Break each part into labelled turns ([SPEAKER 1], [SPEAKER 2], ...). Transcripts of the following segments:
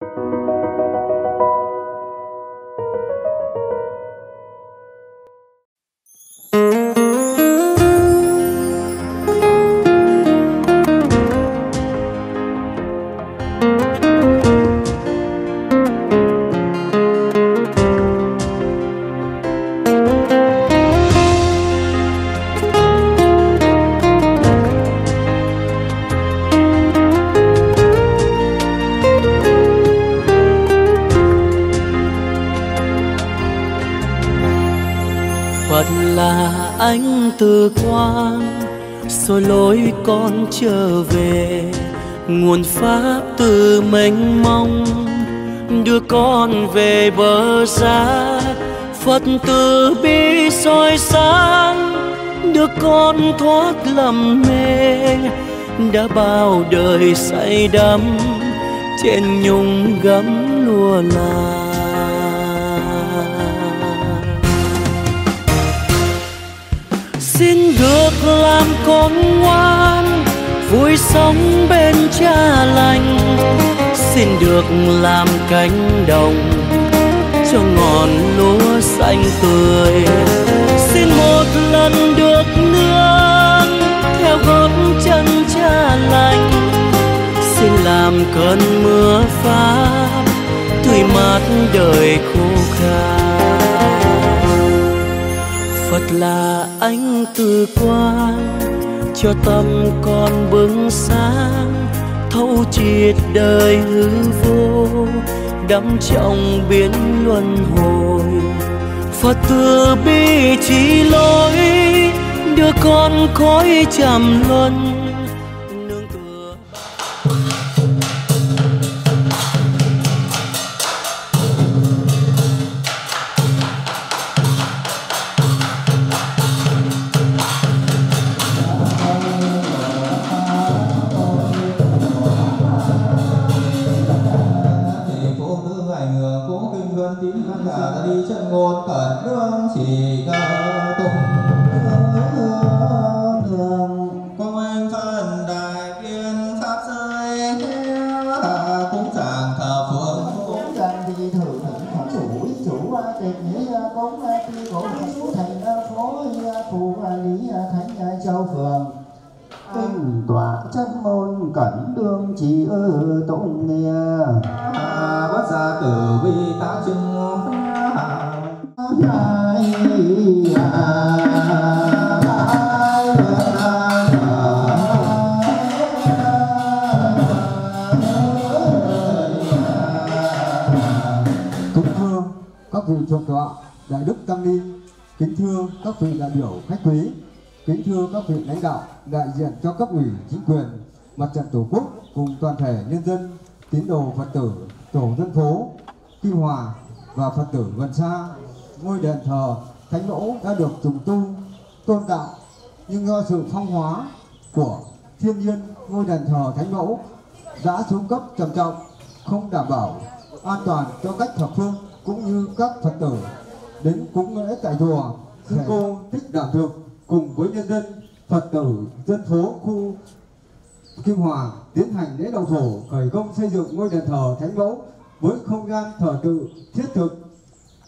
[SPEAKER 1] なるほど。Trở về, nguồn pháp từ mênh mông. Đưa con về bờ xa, Phật từ bi soi sáng. Đưa con thoát lầm mê, đã bao đời say đắm trên nhung gấm lùa là xin được làm con ngoan vui sống bên cha lành, xin được làm cánh đồng cho ngọn lúa xanh tươi. Xin một lần được nương theo gót chân cha lành. Xin làm cơn mưa phá tươi mát đời khô khan. Phật là ánh từ quang cho tâm con bừng sáng, thấu triệt đời hư vô, đắm trong biến luân hồi. Phật từ bi chỉ lối, đưa con khói trầm luân
[SPEAKER 2] tổ quốc cùng toàn thể nhân dân, tín đồ Phật tử, tổ dân phố Kim Hòa và Phật tử gần xa. Ngôi đền thờ Thánh Mẫu đã được trùng tu, tôn tạo, nhưng do sự phong hóa của thiên nhiên, ngôi đền thờ Thánh Mẫu đã xuống cấp trầm trọng, không đảm bảo an toàn cho cách thập phương cũng như các Phật tử đến cúng lễ tại chùa. Sư cô Thích Đạo Thượng cùng với nhân dân Phật tử dân phố khu Kim Hòa tiến hành lễ đầu thổ khởi công xây dựng ngôi đền thờ Thánh Mẫu với không gian thờ tự thiết thực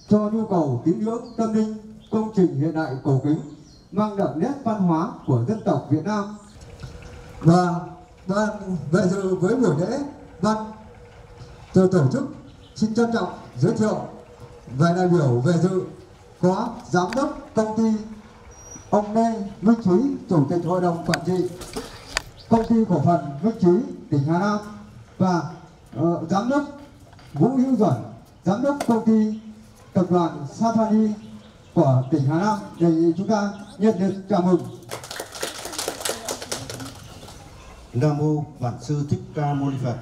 [SPEAKER 2] cho nhu cầu tín ngưỡng, tâm linh, công trình hiện đại cổ kính, mang đậm nét văn hóa của dân tộc Việt Nam. Và ban về dự với buổi lễ, ban từ tổ chức xin trân trọng giới thiệu về đại biểu về dự có giám đốc công ty ông Lê Minh Trí chủ tịch hội đồng quản trị công ty cổ phần nước Trí tỉnh Hà Nam và uh, giám đốc Vũ Hữu Duẩn giám đốc công ty tập đoàn Safari của tỉnh Hà Nam đề nghị chúng ta nhiệt liệt chào mừng
[SPEAKER 3] Nam mô Bản sư Thích Ca Mâu Ni Phật.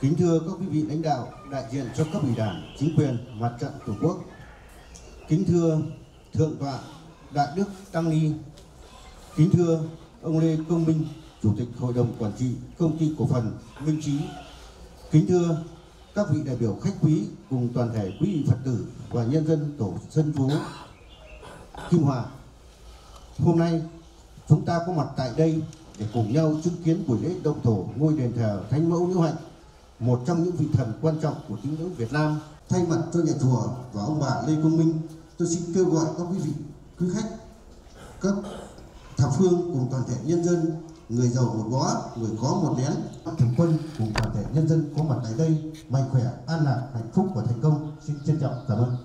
[SPEAKER 3] Kính thưa các quý vị lãnh đạo đại diện cho cấp ủy đảng, chính quyền, mặt trận tổ quốc. Kính thưa thượng tọa Đại đức Tăng Ni. Kính thưa ông Lê Công Minh, Chủ tịch Hội đồng Quản trị Công ty Cổ phần Minh Trí. Kính thưa các vị đại biểu khách quý cùng toàn thể quý vị Phật tử và nhân dân tổ dân phố Kim Hòa. Hôm nay chúng ta có mặt tại đây để cùng nhau chứng kiến buổi lễ động thổ ngôi đền thờ Thánh Mẫu Nữ Hạnh,
[SPEAKER 4] một trong những vị thần quan trọng của tín ngưỡng Việt Nam. Thay mặt cho nhà chùa và ông bà Lê Công Minh, tôi xin kêu gọi các quý vị, quý khách, các thập phương cùng toàn thể nhân dân người giàu một ngõ người có một nén. Thường quân cùng toàn thể nhân dân có mặt tại đây, mạnh khỏe, an lạc, hạnh phúc và thành công. Xin trân trọng cảm ơn.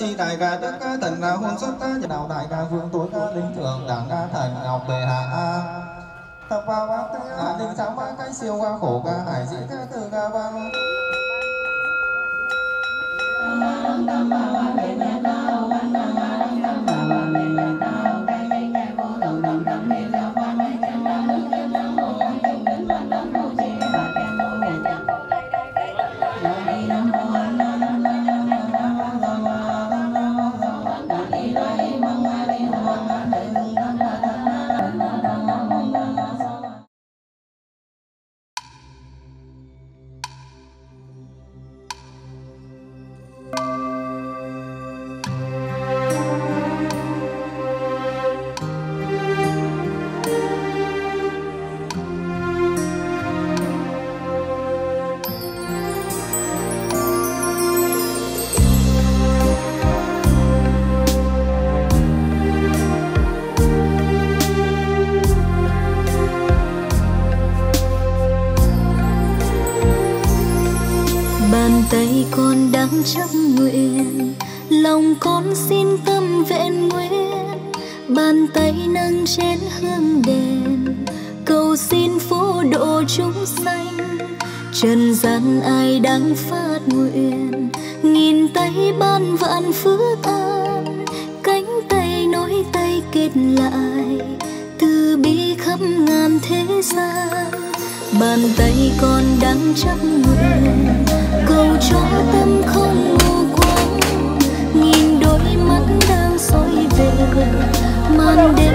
[SPEAKER 5] chi
[SPEAKER 6] đại ca tất ca thần là hôn xuất ta nhà đạo đại ca vương tối ca linh thường, đảng ca thần ngọc bề hạ. Tập vào ba ba hạ a linh sáng ba cái siêu qua khổ ca, hải dĩ ca từ ca, ba
[SPEAKER 7] trần gian ai đang phát nguyện nghìn tay ban vạn phước an, cánh tay nối tay kết lại. Từ bi khắp ngàn thế gian, bàn tay con đang chấp nguyện cầu cho tâm không mù quáng nhìn đôi mắt đang soi về. Màn đêm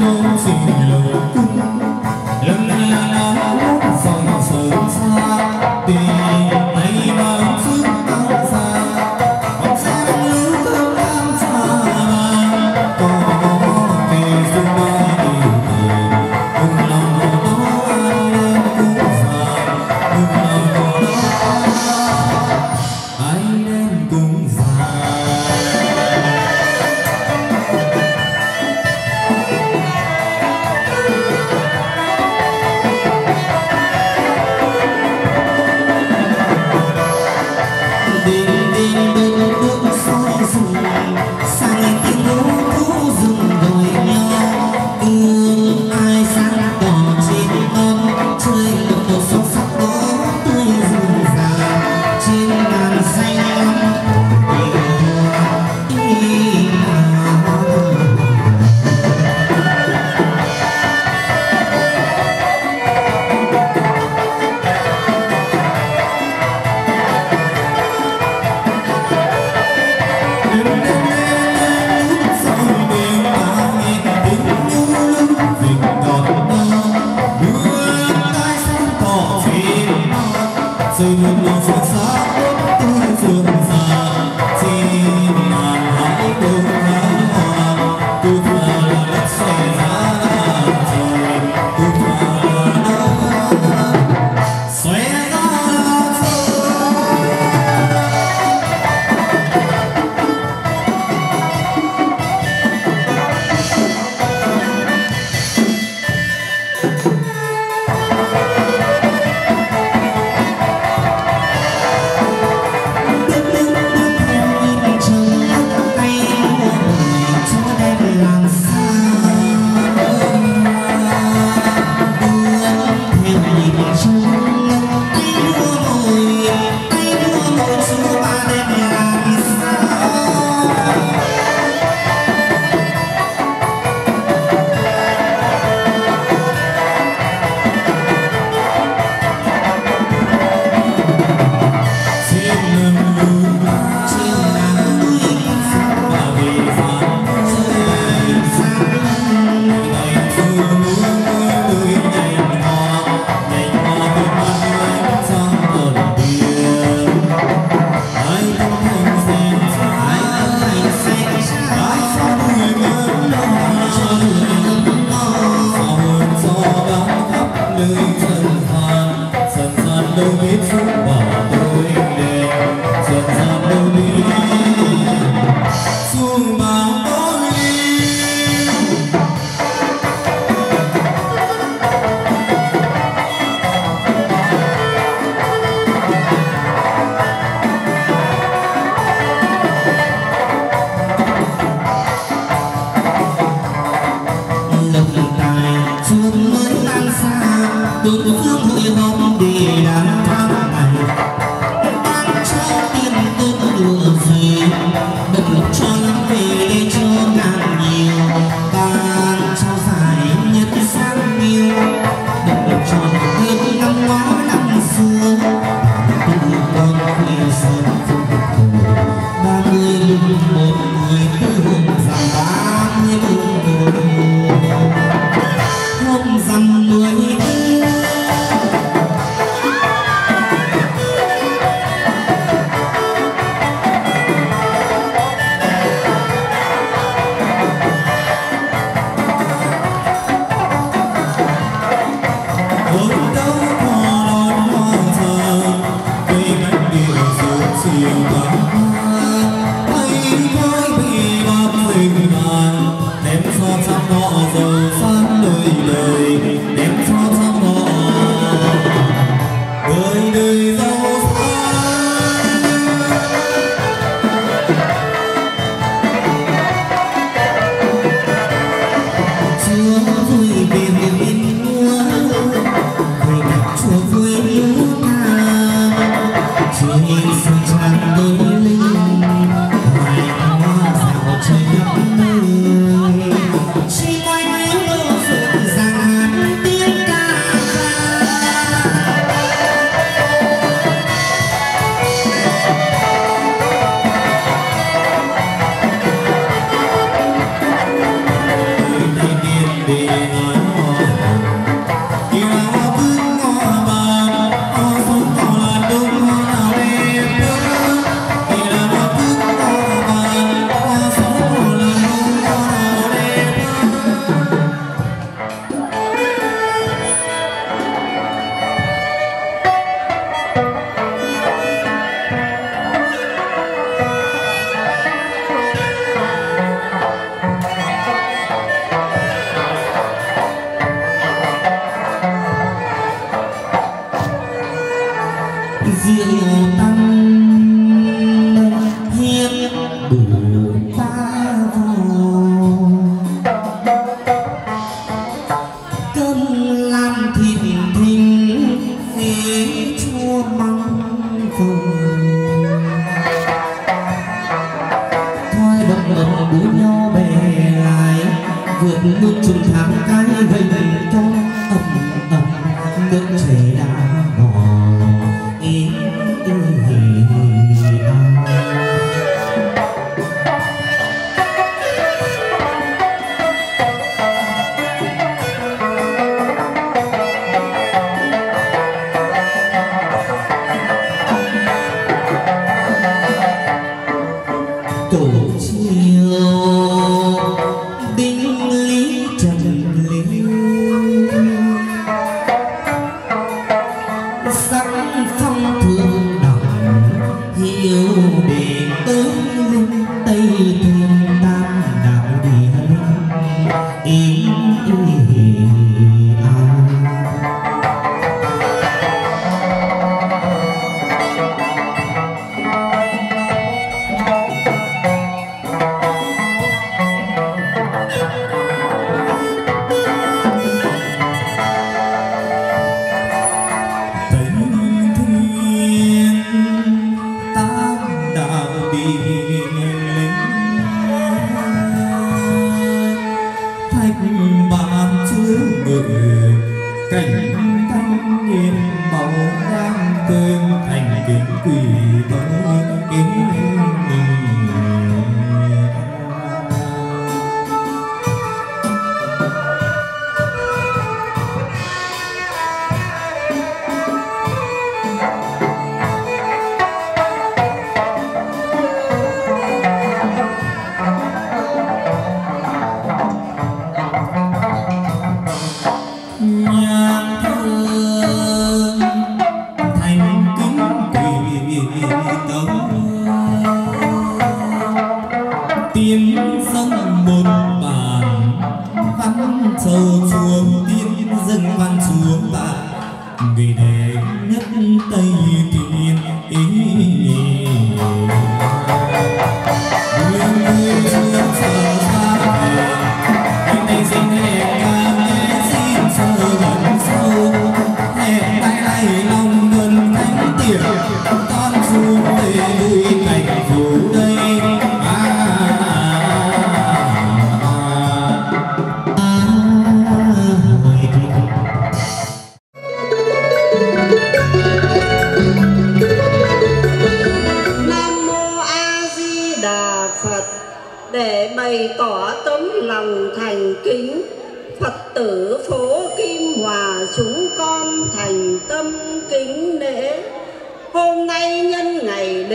[SPEAKER 8] ngôn gì lời cung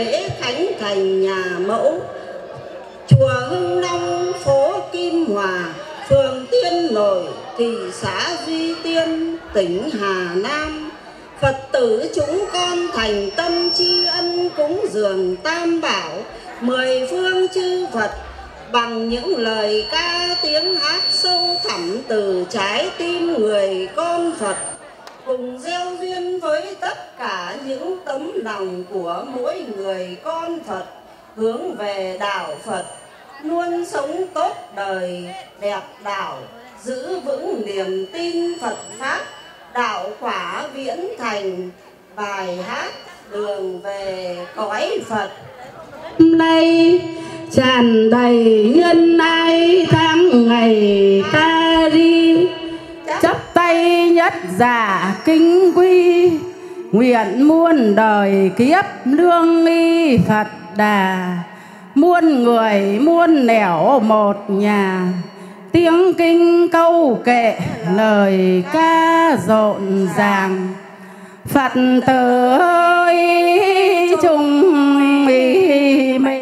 [SPEAKER 8] lễ
[SPEAKER 9] khánh thành nhà mẫu. Chùa Hưng Long, phố Kim Hòa, phường Tiên Nội, thị xã Duy Tiên, tỉnh Hà Nam. Phật tử chúng con thành tâm tri ân cúng dường tam bảo Mười phương chư Phật bằng những lời ca tiếng hát sâu thẳm từ trái tim người con Phật cùng gieo duyên với tất cả những tấm lòng của mỗi người con Phật, hướng về đạo Phật, luôn sống tốt đời, đẹp đạo, giữ vững niềm tin Phật pháp, đạo quả viễn thành, bài hát đường về cõi Phật.
[SPEAKER 10] Hôm nay tràn đầy nhân ai tháng ngày ta đi chấp tay nhất giả kinh quy, nguyện muôn đời kiếp lương y phật đà. Muôn người, muôn nẻo một nhà, tiếng kinh câu kệ, lời ca rộn ràng. Phật tử ơi chung mình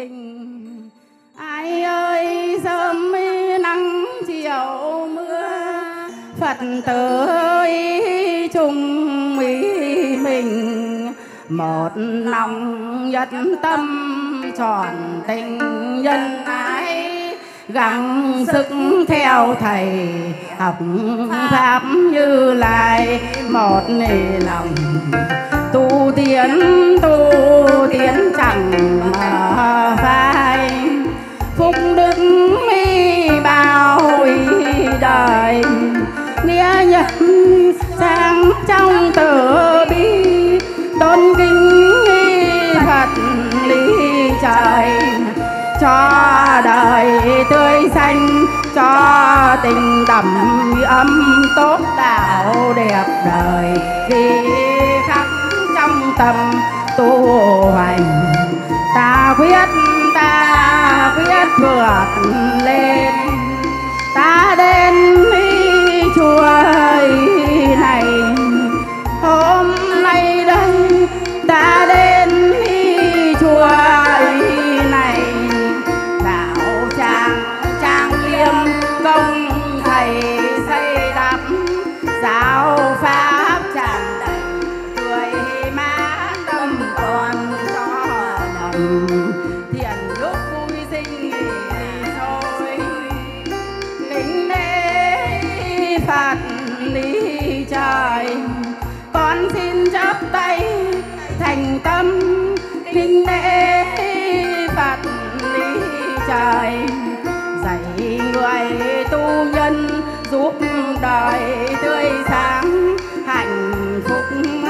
[SPEAKER 10] phật tử chung chung mình. Một lòng nhất tâm tròn tình nhân ái, gắng sức theo thầy, học pháp như lai. Một lòng tu tiến tu tiến chẳng mà phai. Phúc đức mi bao đời. Tôn kính phật lý trời, cho đời tươi xanh, cho tình đậm âm tốt đạo đẹp đời. Đi khắp trong tâm tu hành, ta quyết ta quyết vượt lên. Người nhân giúp đời tươi sáng, hạnh phúc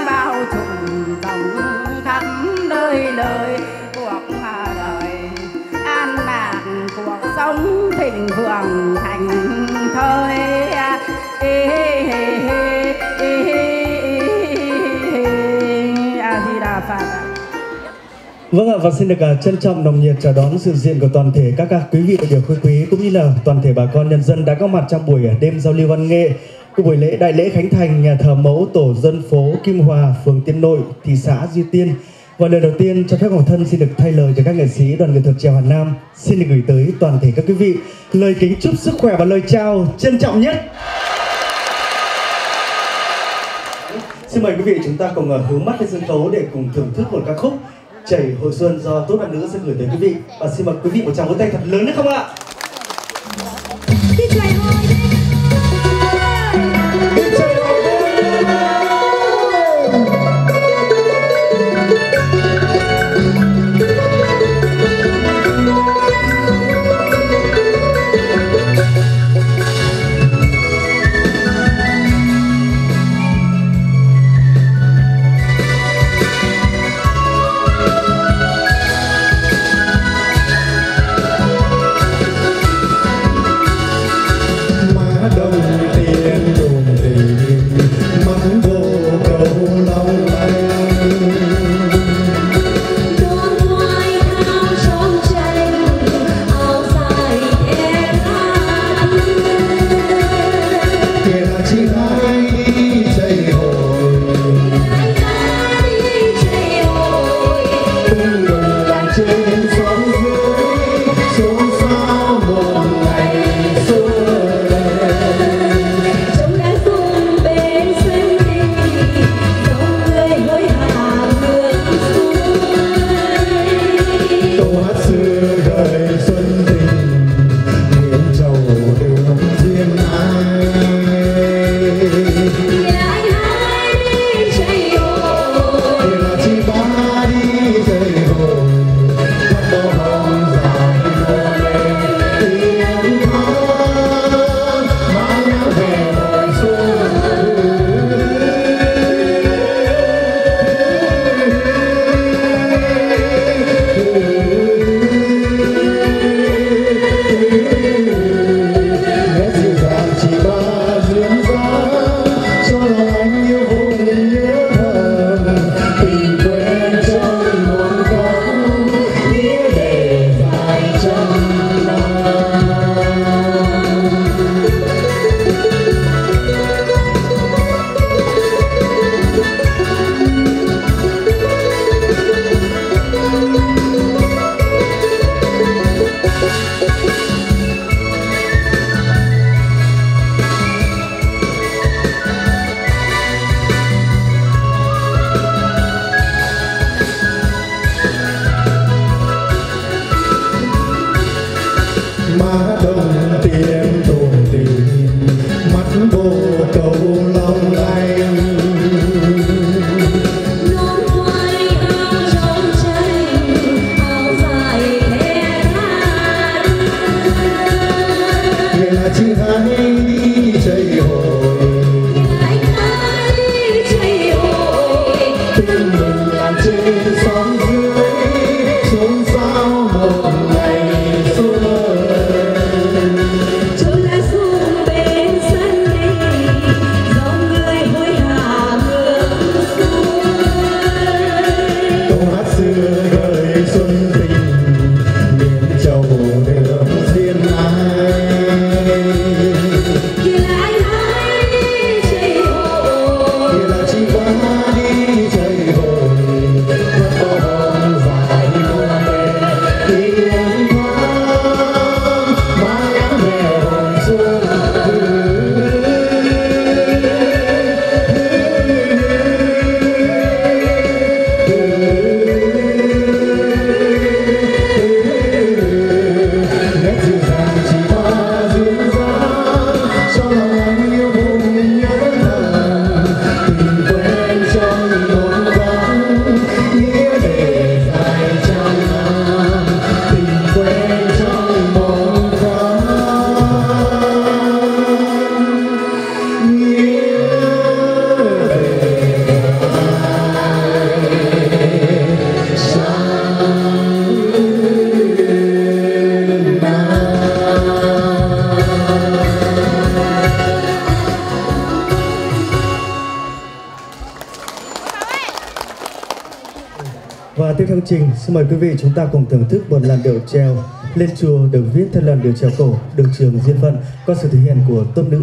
[SPEAKER 10] bao trùm dòng khắp nơi lời cuộc đời. An lạc cuộc sống thịnh vượng thành thơi
[SPEAKER 11] Vâng ạ và xin được à, trân trọng nồng nhiệt chào đón sự diện của toàn thể các các quý vị đại biểu quý quý cũng như là toàn thể bà con nhân dân đã có mặt trong buổi à, đêm giao lưu văn nghệ của buổi lễ đại lễ khánh thành nhà thờ mẫu tổ dân phố Kim Hòa, phường Tiên Nội, thị xã Duy Tiên. Và lời đầu tiên cho phép bản Thân xin được thay lời cho các nghệ sĩ đoàn nghệ thuật trèo Hà Nam xin được gửi tới toàn thể các quý vị lời kính chúc sức khỏe và lời chào trân trọng nhất. Xin mời quý vị chúng ta cùng hướng mắt lên sân khấu để cùng thưởng thức một ca khúc Chảy hồi xuân do Tốt Bạn Nữ sẽ gửi tới quý vị. Và xin mời quý vị một tràng vỗ tay thật lớn nữa không ạ?
[SPEAKER 12] Mà
[SPEAKER 11] tức một
[SPEAKER 13] làn điệu trèo. Lên chùa được viết theo làn điệu trèo cổ đường trường diên phận qua sự thể hiện của tôn nữ.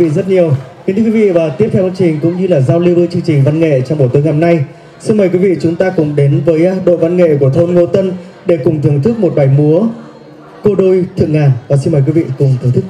[SPEAKER 11] vị rất nhiều. Kính thưa quý vị và tiếp theo chương trình cũng như là giao lưu với chương trình văn nghệ trong buổi tối ngày hôm nay. Xin mời quý vị chúng ta cùng đến với à, đội văn nghệ của thôn Ngô Tân để cùng thưởng thức một bài múa Cô đôi Thượng Ngàn và xin mời quý vị cùng thưởng thức.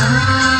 [SPEAKER 14] Vàng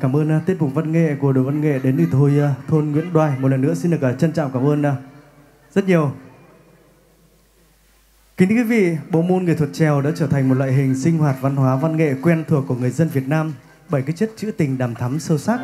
[SPEAKER 11] cảm ơn à, tiết mục văn nghệ của đội văn nghệ đến từ thôi à, thôn Nguyễn Đoài. Một lần nữa xin được à, trân trọng cảm ơn rất nhiều. Kính thưa quý vị, bộ môn nghệ thuật trèo đã trở thành một loại hình sinh hoạt văn hóa văn nghệ quen thuộc của người dân Việt Nam bởi cái chất trữ tình đàm thắm sâu sắc.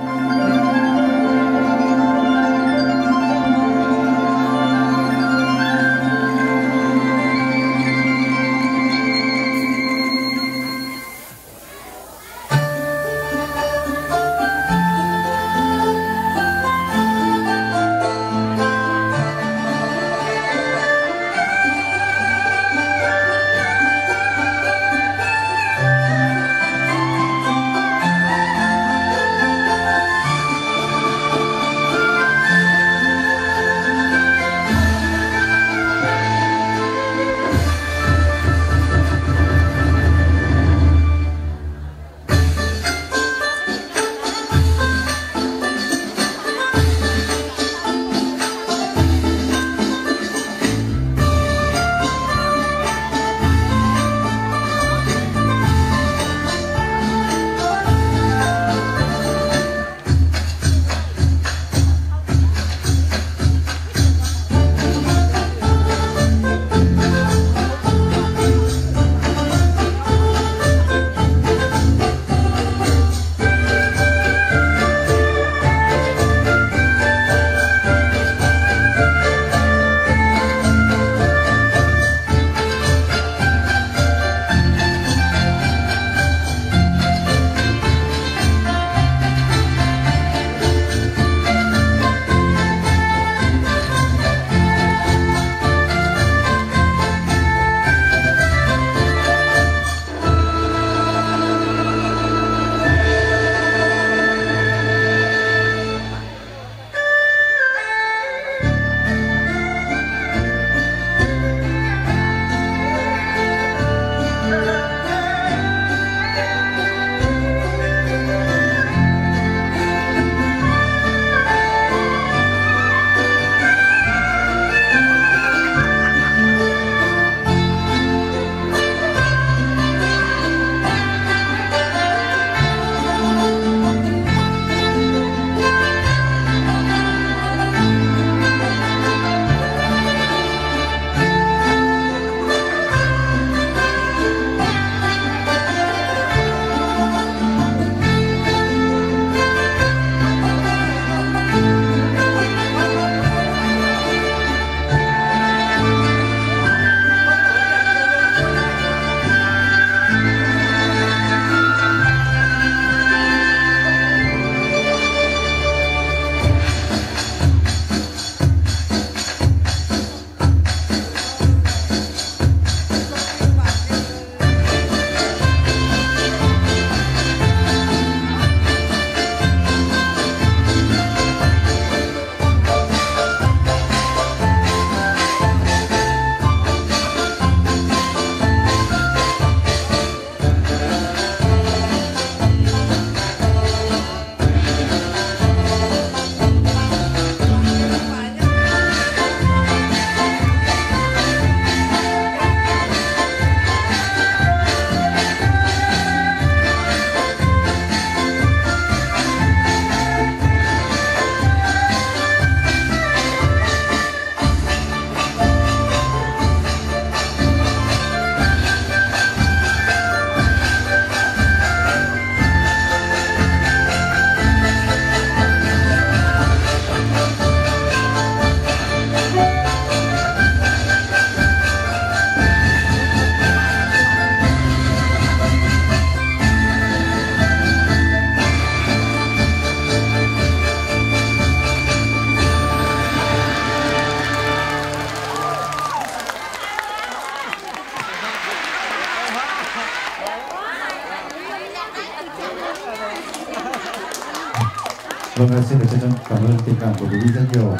[SPEAKER 15] Của quý vị rất nhiều.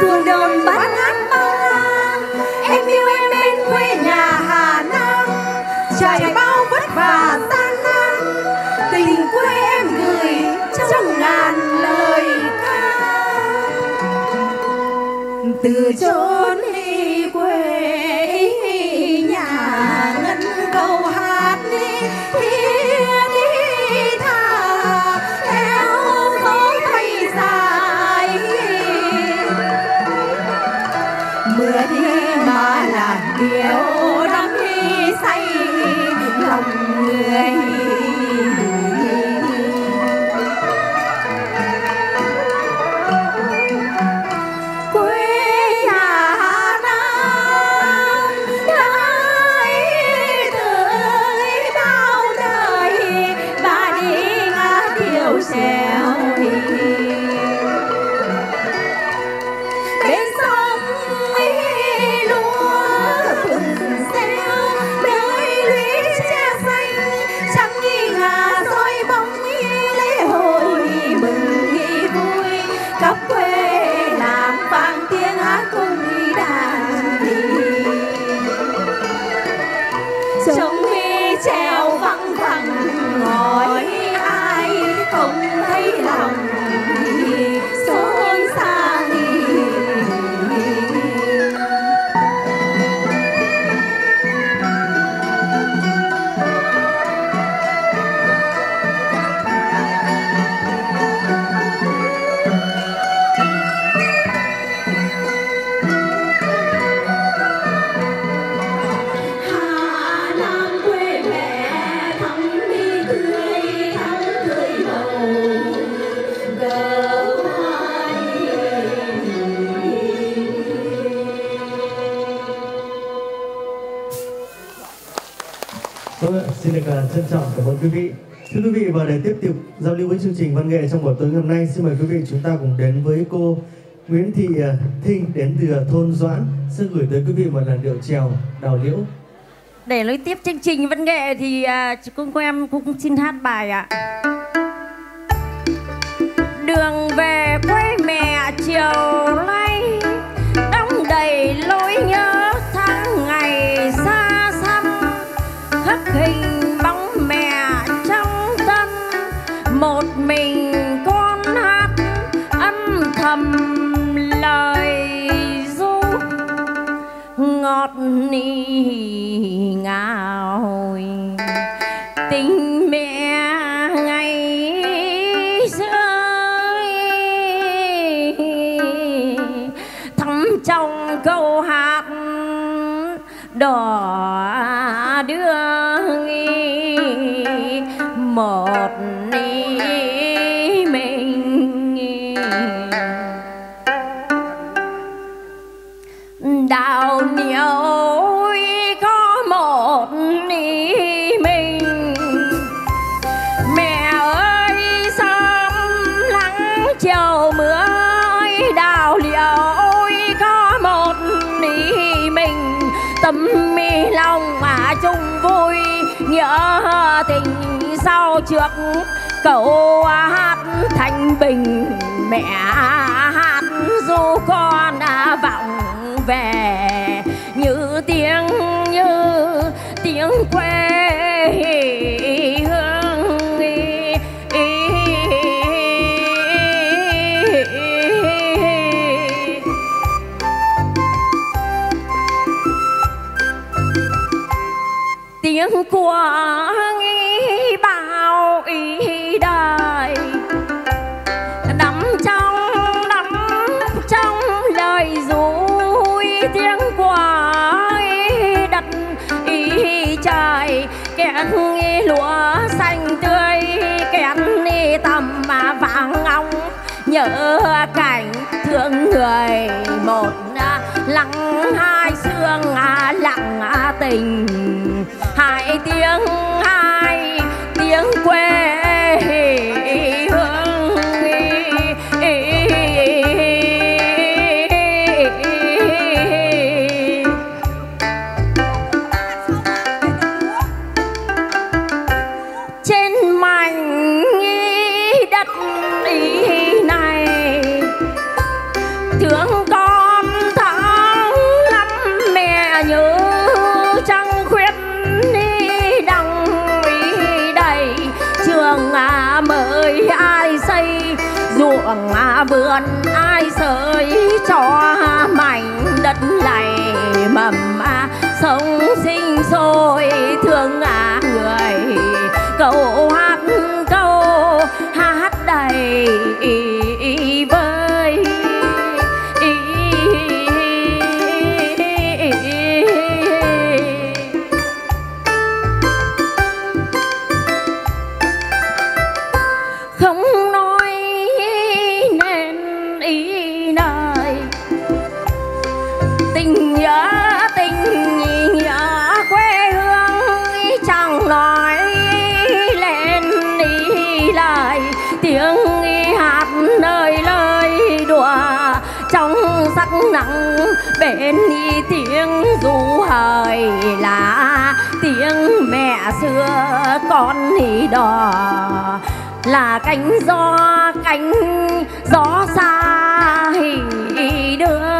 [SPEAKER 13] Xuồng đồn bát ngát bao la, Em yêu em bên quê nhà Hà Nam Trải bao vất vả gian nan, Tình quê em gửi trong ngàn lời ca Từ chốn
[SPEAKER 11] trân trọng cảm ơn quý vị. Thưa quý vị và để tiếp tục giao lưu với chương trình văn nghệ trong buổi tối ngày hôm nay, xin mời quý vị chúng ta cùng đến với cô Nguyễn Thị à, Thinh đến từ à, thôn Doãn xin gửi tới quý vị một làn điệu trèo đào liễu.
[SPEAKER 13] Để nối tiếp chương trình văn nghệ thì à, chúng em cũng xin hát bài ạ. Đường về quê mẹ chiều nay ni nỉ ngào tình mẹ ngày xưa thắm trong câu hát đỏ đưa nghi một trước, cậu hát thanh bình, mẹ hát du con đã vọng về. Như tiếng như tiếng quê hương tiếng của tình. Hai tiếng hai tiếng quê xưa con thì đò là cánh gió cánh gió xa hỉ đưa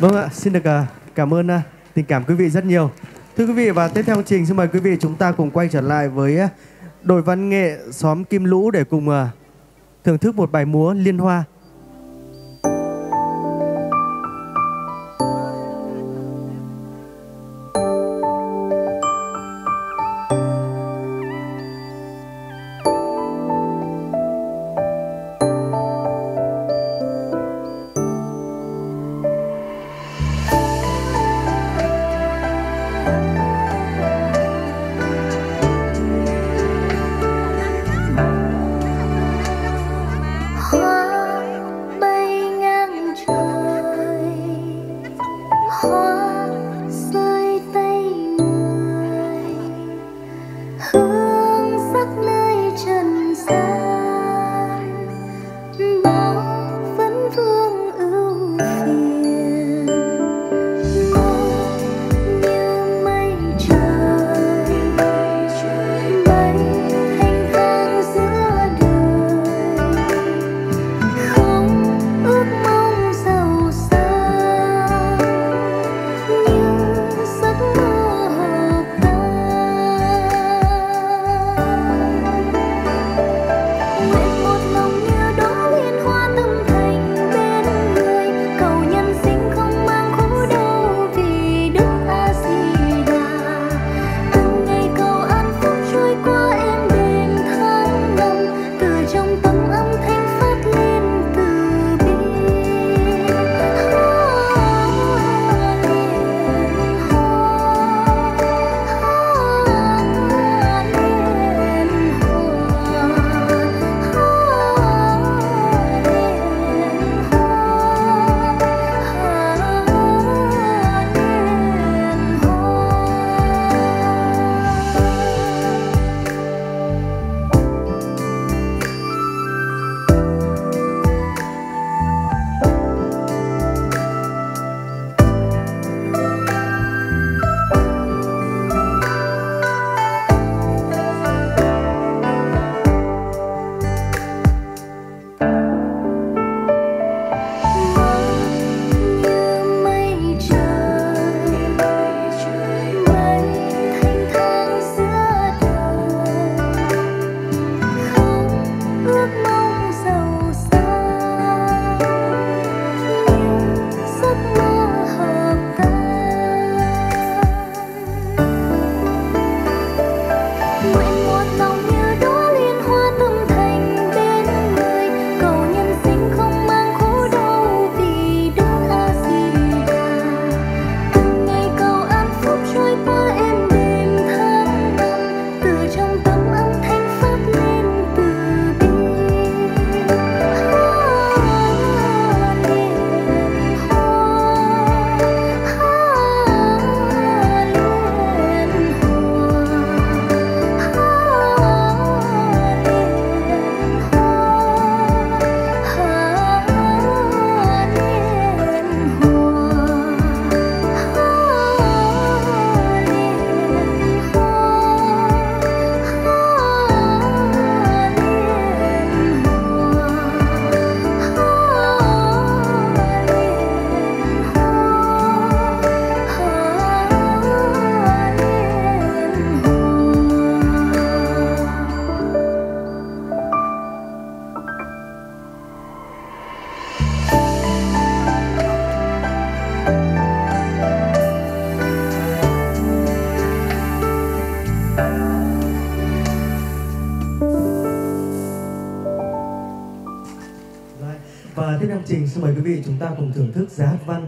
[SPEAKER 7] Vâng ạ, xin được à, cảm ơn à, tình cảm quý vị rất nhiều. Thưa quý vị, và tiếp theo chương trình, xin mời quý vị chúng ta cùng quay trở lại với à, đội văn nghệ xóm Kim Lũ để cùng à, thưởng thức một bài múa Liên Hoa. xin mời quý vị chúng ta cùng thưởng thức giá hát văn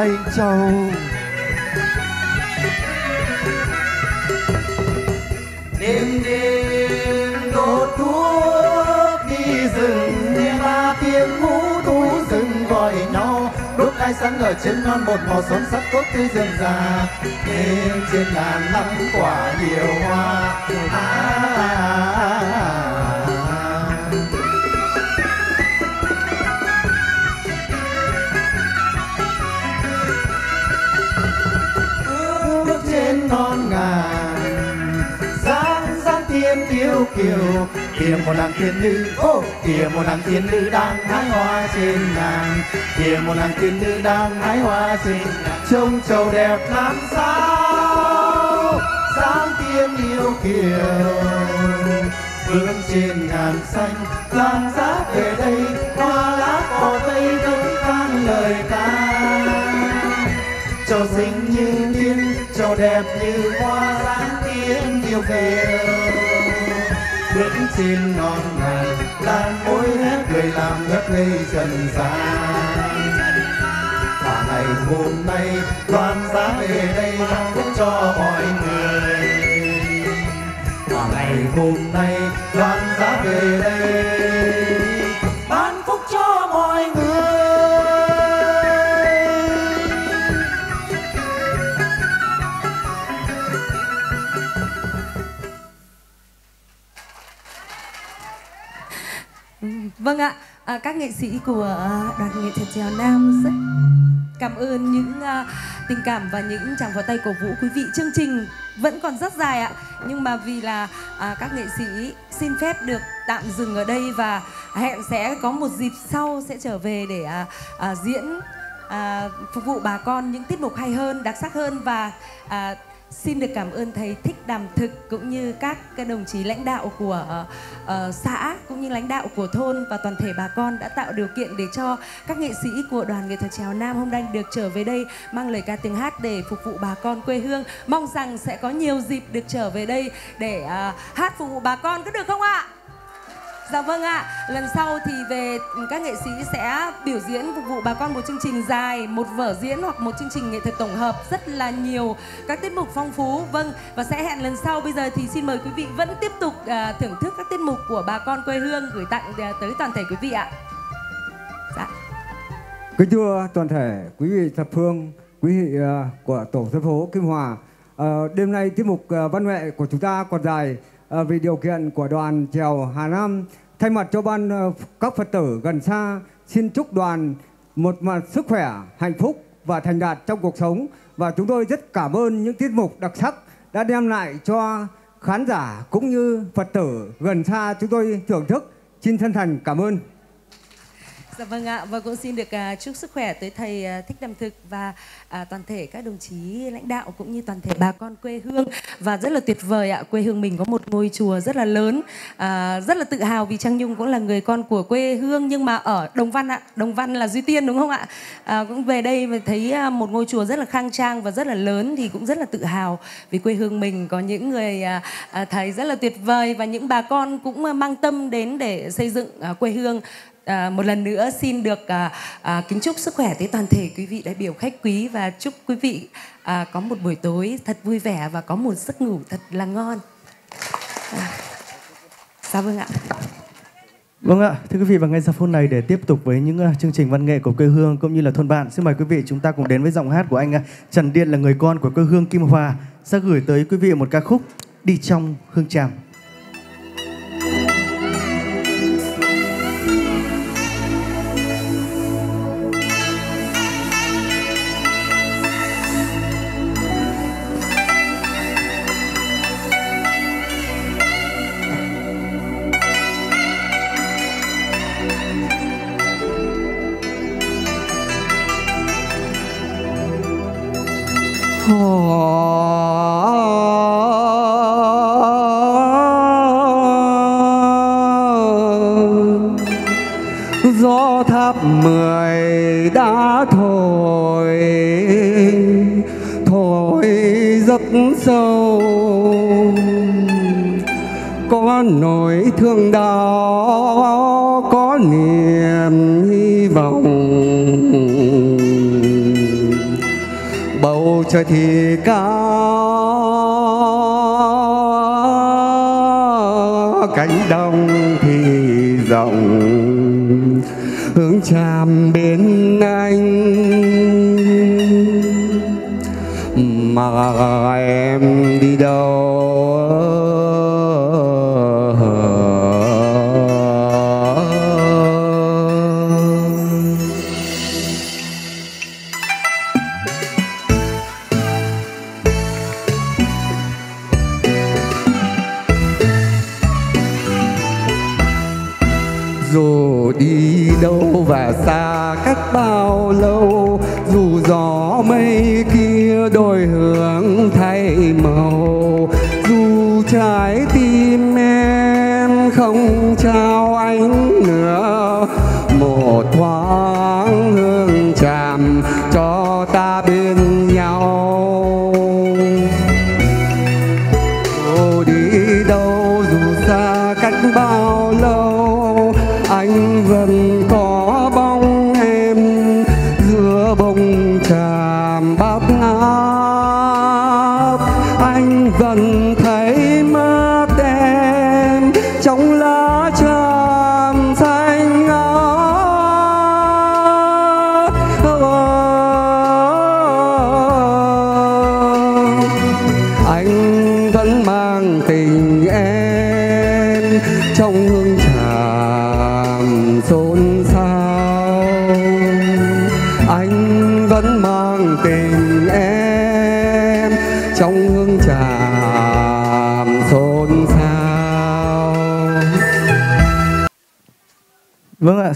[SPEAKER 16] lấy châu đêm đêm đốt thuốc đi rừng nghe ba tiếng ngũ thú rừng gọi nhau. Đốt khai sáng ở trên non một màu son sắc tốt tươi rừng già. Đêm trên ngàn năm quả nhiều hoa. À, à, à, à. à. Dáng tiêu kiều. Kìa một nàng tiên nữ ô kìa một nàng tiên nữ đang hái hoa trên nàng, kìa một nàng tiên nữ đang hái hoa trên nàng. Trông trầu đẹp làm sao? Sáng tiên yêu kiều. Bước trên ngàn xanh lan giá về đây. Hoa lá cỏ cây thấm than lời ca. Trầu xinh như tiên trầu đẹp như hoa sáng tiên yêu kiều đến trên non ngàn lan môi hết người làm ngất ngây trần gian. Và ngày hôm nay, đoàn giá về đây mang phúc cho mọi người. Và ngày hôm nay, đoàn giá về đây.
[SPEAKER 14] Nghệ sĩ của à, đoàn nghệ thuật trèo Nam rất cảm ơn những à, tình cảm và những tràng pháo tay cổ vũ quý vị. Chương trình vẫn còn rất dài ạ, nhưng mà vì là à, các nghệ sĩ xin phép được tạm dừng ở đây và hẹn sẽ có một dịp sau sẽ trở về để diễn à, phục vụ bà con những tiết mục hay hơn, đặc sắc hơn và à, xin được cảm ơn thầy Thích Đàm Thực cũng như các cái đồng chí lãnh đạo của uh, xã cũng như lãnh đạo của thôn và toàn thể bà con đã tạo điều kiện để cho các nghệ sĩ của đoàn nghệ thuật trèo Nam hôm nay được trở về đây mang lời ca tiếng hát để phục vụ bà con quê hương. Mong rằng sẽ có nhiều dịp được trở về đây để uh, hát phục vụ bà con có được không ạ? Dạ vâng ạ, lần sau thì về các nghệ sĩ sẽ biểu diễn phục vụ bà con một chương trình dài, một vở diễn hoặc một chương trình nghệ thuật tổng hợp rất là nhiều các tiết mục phong phú. Vâng, và sẽ hẹn lần sau. Bây giờ thì xin mời quý vị vẫn tiếp tục à, thưởng thức các tiết mục của bà con quê hương gửi tặng à, tới toàn thể quý vị ạ. Dạ.
[SPEAKER 2] Kính thưa toàn thể quý vị thập phương, quý vị à, của tổ dân phố Kim Hòa. Ờ, đêm nay tiết mục à, văn nghệ của chúng ta còn dài Ờ, vì điều kiện của đoàn trèo Hà Nam. Thay mặt cho ban ờ, các Phật tử gần xa, xin chúc đoàn một mặt sức khỏe, hạnh phúc và thành đạt trong cuộc sống. Và chúng tôi rất cảm ơn những tiết mục đặc sắc đã đem lại cho khán giả cũng như Phật tử gần xa chúng tôi thưởng thức. Xin thân thành cảm ơn.
[SPEAKER 14] Dạ vâng ạ. Và cũng xin được à, chúc sức khỏe tới thầy à, Thích Đàm Thực và à, toàn thể các đồng chí lãnh đạo cũng như toàn thể bà con quê hương. Và rất là tuyệt vời ạ. Quê hương mình có một ngôi chùa rất là lớn rất là tự hào vì Trang Nhung cũng là người con của quê hương. Nhưng mà ở Đồng Văn ạ. Đồng Văn là Duy Tiên, đúng không ạ? Cũng về đây và thấy một ngôi chùa rất là khang trang và rất là lớn thì cũng rất là tự hào vì quê hương mình có những người thầy rất là tuyệt vời. Và những bà con cũng mang tâm đến để xây dựng quê hương. À, một lần nữa xin được à, à, kính chúc sức khỏe tới toàn thể quý vị đại biểu khách quý và chúc quý vị à, có một buổi tối thật vui vẻ và có một giấc ngủ thật là ngon. À, dạ vâng ạ.
[SPEAKER 11] Vâng ạ, thưa quý vị và ngay giờ phút này để tiếp tục với những uh, chương trình văn nghệ của quê hương cũng như là thôn bạn, xin mời quý vị chúng ta cùng đến với giọng hát của anh uh, Trần Điện là người con của quê hương Kim Hòa sẽ gửi tới quý vị một ca khúc Đi trong hương tràm.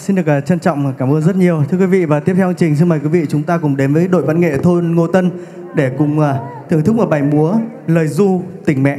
[SPEAKER 11] Xin được à, trân trọng cảm ơn rất nhiều. Thưa quý vị, và tiếp theo chương trình xin mời quý vị chúng ta cùng đến với đội văn nghệ thôn Ngô Tân để cùng à, thưởng thức một bài múa lời du tình mẹ.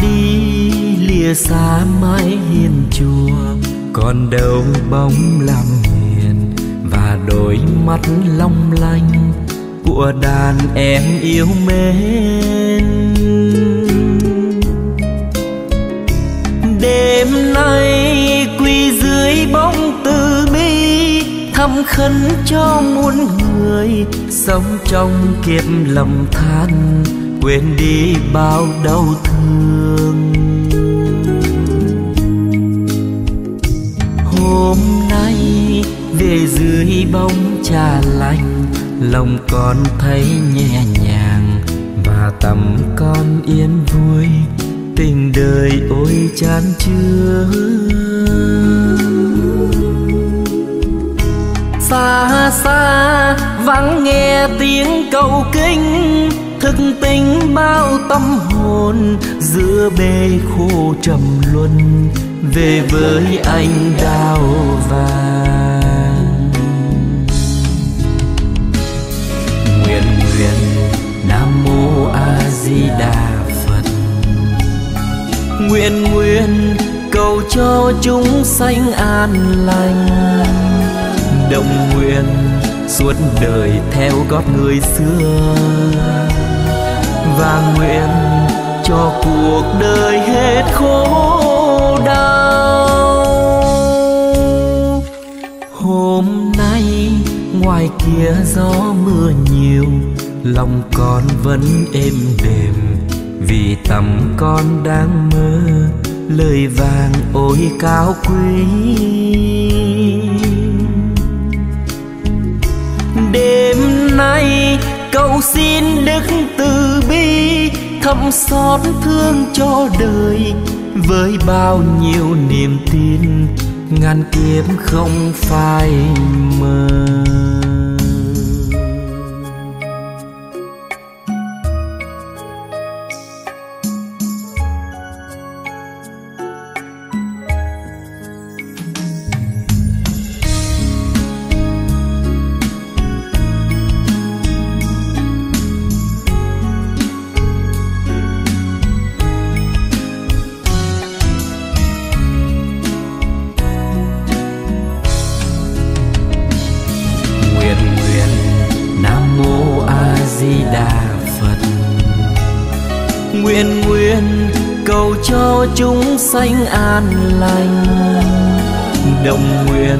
[SPEAKER 7] Đi
[SPEAKER 1] lìa xa mái hiên chùa, còn đâu bóng làm hiền và đôi mắt long lanh của đàn em yêu mến. Đêm nay quỳ dưới bóng từ bi thăm khấn cho muôn người sống trong kiếp lầm than, quên đi bao đau về dưới bóng trà lạnh, lòng con thấy nhẹ nhàng. Và tâm con yên vui, tình đời ôi chán chưa xa xa, vắng nghe tiếng cầu kinh, thức tỉnh bao tâm hồn. Giữa bể khô trầm luân, về với anh đào vàng. Nguyện nguyện cầu cho chúng sanh an lành. Động nguyện suốt đời theo gót người xưa. Và nguyện cho cuộc đời hết khổ đau. Hôm nay ngoài kia gió mưa nhiều, lòng con vẫn êm đềm vì tầm con đang mơ, lời vàng ôi cao quý. Đêm nay cầu xin đức từ bi thầm xót thương cho đời. Với bao nhiêu niềm tin, ngàn kiếp không phai mờ. An lành. Đồng nguyện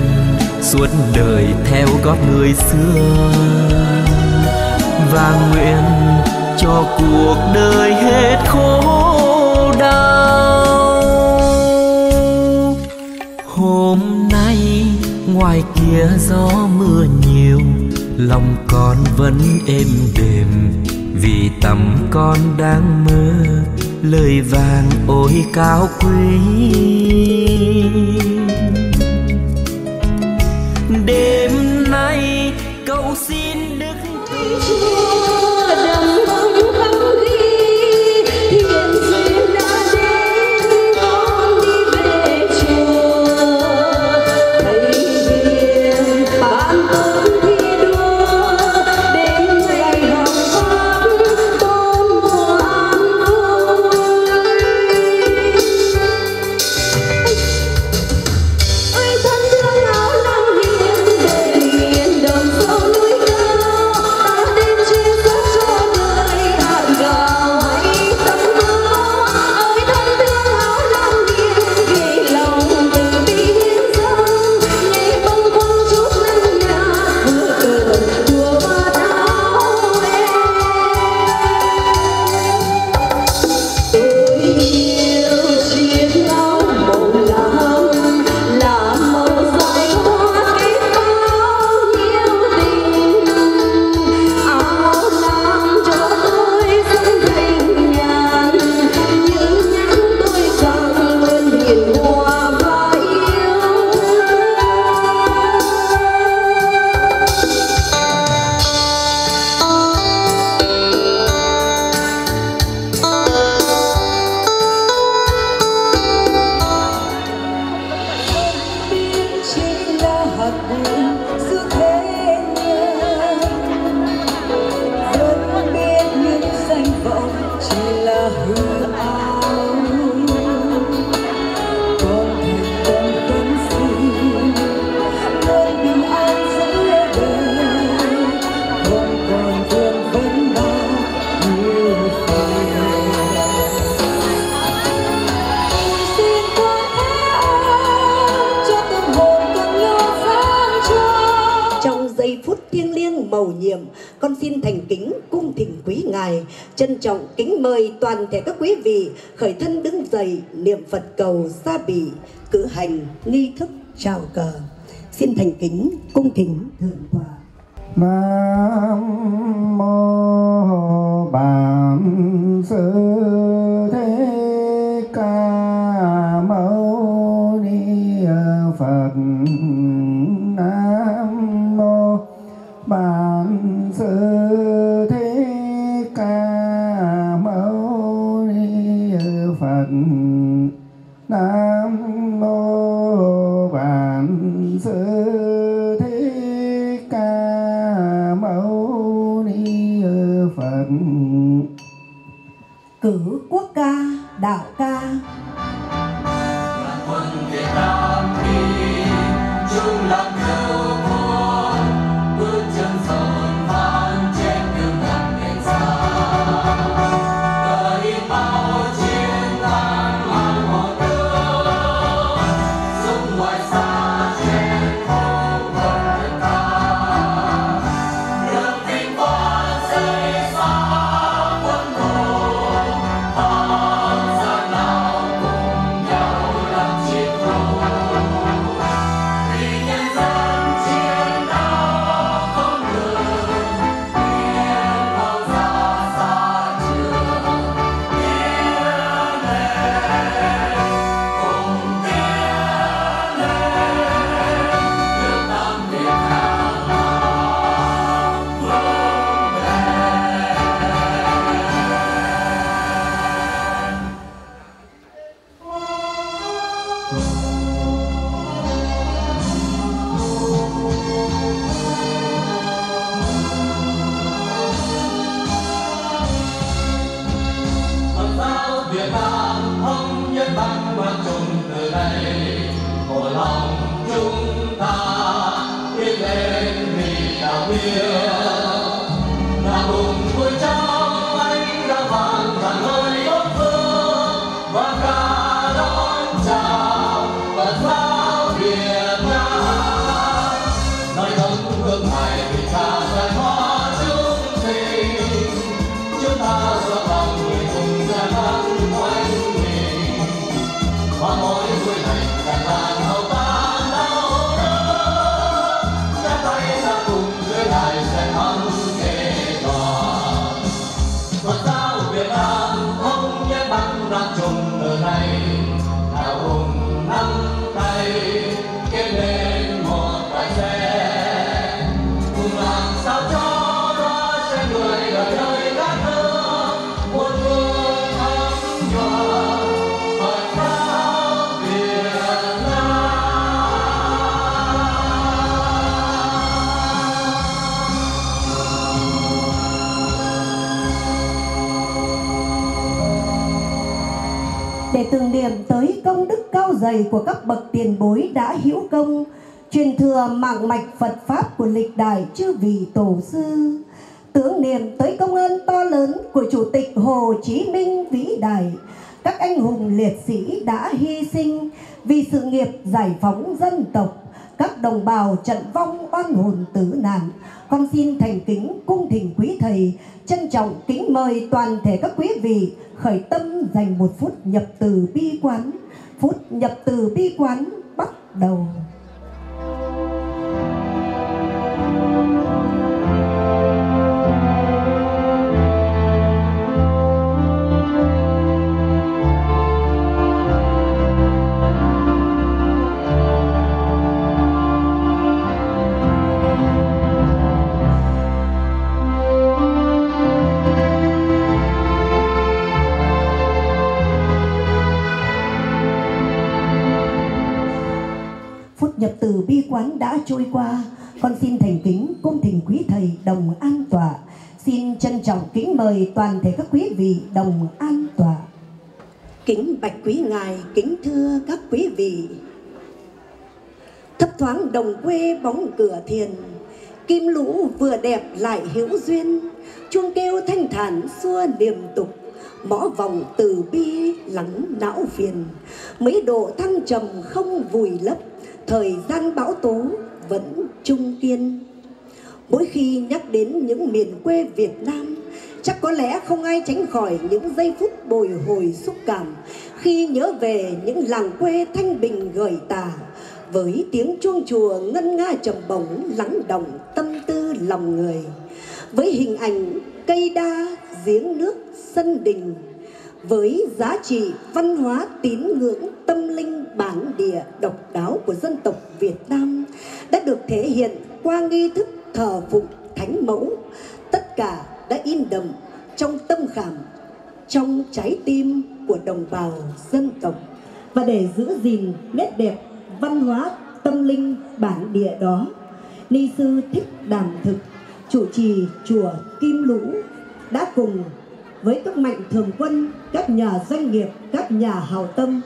[SPEAKER 1] suốt đời theo gót người xưa. Và nguyện cho cuộc đời hết khổ đau. Hôm nay ngoài kia gió mưa nhiều, lòng con vẫn êm đềm vì tầm con đang mơ lời vàng ôi cao quý.
[SPEAKER 17] hành nghi thức chào cờ. Xin thành kính cung kính trận vong oan hồn tử nạn. Con xin thành kính cung thỉnh quý thầy, trân trọng kính mời toàn thể các quý vị khởi tâm dành một phút nhập từ bi quán. Phút nhập từ bi quán bắt đầu. quán đã trôi qua, con xin thành kính cung thỉnh quý thầy đồng an tọa. Xin trân trọng kính mời toàn thể các quý vị đồng an tọa. Kính bạch quý ngài, kính thưa các quý vị. Thấp thoáng đồng quê bóng cửa thiền, kim lũ vừa đẹp lại hữu duyên, chuông kêu thanh thản xua niềm tục mõ vòng từ bi lắng não phiền mấy độ thăng trầm không vùi lấp thời gian bão tố vẫn trung kiên. Mỗi khi nhắc đến những miền quê Việt Nam, chắc có lẽ không ai tránh khỏi những giây phút bồi hồi xúc cảm khi nhớ về những làng quê thanh bình gợi tà với tiếng chuông chùa ngân nga trầm bổng lắng động tâm tư lòng người với hình ảnh cây đa giếng nước sân đình với giá trị văn hóa tín ngưỡng, tâm linh, bản địa, độc đáo của dân tộc Việt Nam đã được thể hiện qua nghi thức thờ phụng thánh mẫu. Tất cả đã in đậm trong tâm khảm, trong trái tim của đồng bào dân tộc. Và để giữ gìn nét đẹp văn hóa, tâm linh, bản địa đó, ni sư thích đàm thực, chủ trì chùa kim lũ, đã cùng với các mạnh thường quân các nhà doanh nghiệp các nhà hảo tâm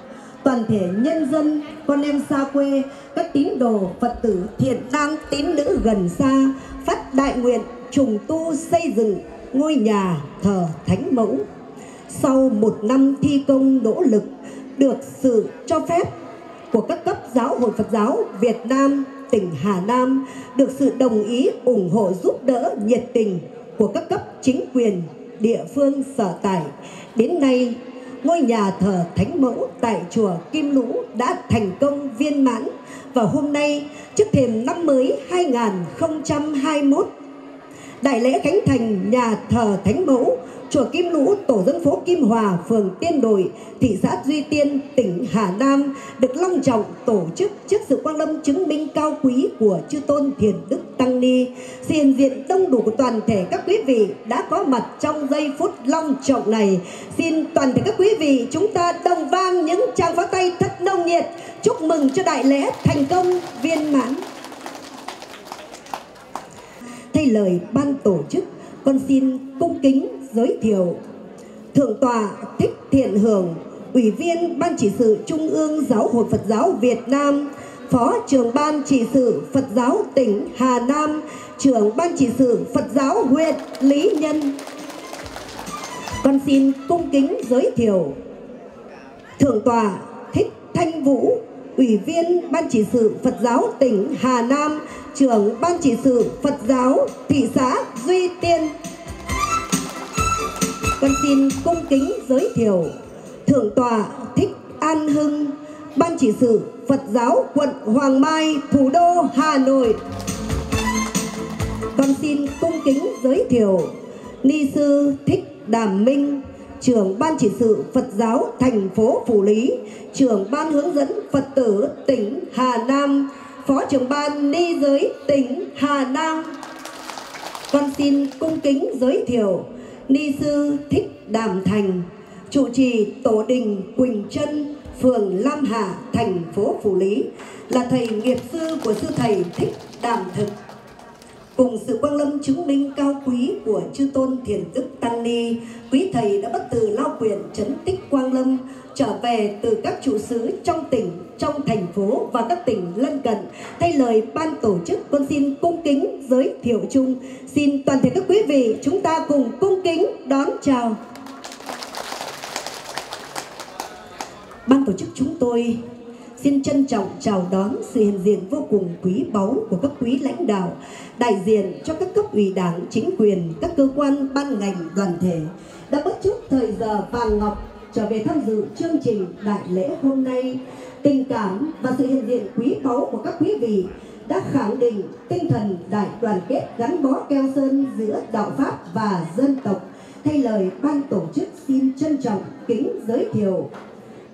[SPEAKER 17] toàn thể nhân dân con em xa quê các tín đồ phật tử thiện nam tín nữ gần xa phát đại nguyện trùng tu xây dựng ngôi nhà thờ thánh mẫu. Sau một năm thi công nỗ lực được sự cho phép của các cấp giáo hội Phật giáo Việt Nam, tỉnh Hà Nam được sự đồng ý ủng hộ giúp đỡ nhiệt tình của các cấp chính quyền địa phương sở tại. Đến nay, ngôi nhà thờ Thánh Mẫu tại chùa Kim Lũ đã thành công viên mãn và hôm nay trước thềm năm mới 2021 Đại lễ khánh thành nhà thờ Thánh Mẫu, chùa Kim Lũ, tổ dân phố Kim Hòa, phường Tiên Đồi, thị xã Duy Tiên, tỉnh Hà Nam được long trọng tổ chức trước sự quan lâm chứng minh cao quý của chư tôn Thiền Đức Tăng Ni. Xin diện đông đủ của toàn thể các quý vị đã có mặt trong giây phút long trọng này. Xin toàn thể các quý vị chúng ta đồng vang những tràng pháo tay thật nồng nhiệt chúc mừng cho đại lễ thành công viên mãn thay lời ban tổ chức con xin cung kính giới thiệu thượng tọa thích thiện hưởng, ủy viên ban chỉ sự trung ương giáo hội phật giáo việt nam, phó trưởng ban chỉ sự phật giáo tỉnh hà nam, trưởng ban chỉ sự phật giáo huyện lý nhân con xin cung kính giới thiệu thượng tọa thích thanh vũ, ủy viên ban chỉ sự phật giáo tỉnh hà nam, trưởng ban chỉ sự Phật giáo thị xã Duy Tiên. Con xin cung kính giới thiệu Thượng tọa Thích An Hưng, ban chỉ sự Phật giáo quận Hoàng Mai, thủ đô Hà Nội. Con xin cung kính giới thiệu Ni sư Thích Đàm Minh, trưởng ban chỉ sự Phật giáo thành phố Phủ Lý, trưởng ban hướng dẫn Phật tử tỉnh Hà Nam, Phó trưởng ban ni giới tỉnh Hà Nam. Con xin cung kính giới thiệu ni sư Thích Đàm Thành, trụ trì tổ đình Quỳnh Trân, phường Lam Hà, thành phố Phủ Lý, là thầy nghiệp sư của sư thầy Thích Đàm Thực. Cùng sự quang lâm chứng minh cao quý của chư tôn thiền đức Tăng Ni, quý thầy đã bất từ lao quyền chấn tích quang lâm, trở về từ các trụ xứ trong tỉnh, trong thành phố và các tỉnh lân cận. Thay lời ban tổ chức, con xin cung kính giới thiệu chung. Xin toàn thể các quý vị chúng ta cùng cung kính đón chào. Ban tổ chức chúng tôi xin trân trọng chào đón sự hiện diện vô cùng quý báu của các quý lãnh đạo, đại diện cho các cấp ủy đảng, chính quyền, các cơ quan, ban ngành, đoàn thể đã bất chấp thời giờ vàng ngọc trở về tham dự chương trình đại lễ hôm nay. Tình cảm và sự hiện diện quý báu của các quý vị đã khẳng định tinh thần đại đoàn kết gắn bó keo sơn giữa đạo Pháp và dân tộc. Thay lời ban tổ chức xin trân trọng kính giới thiệu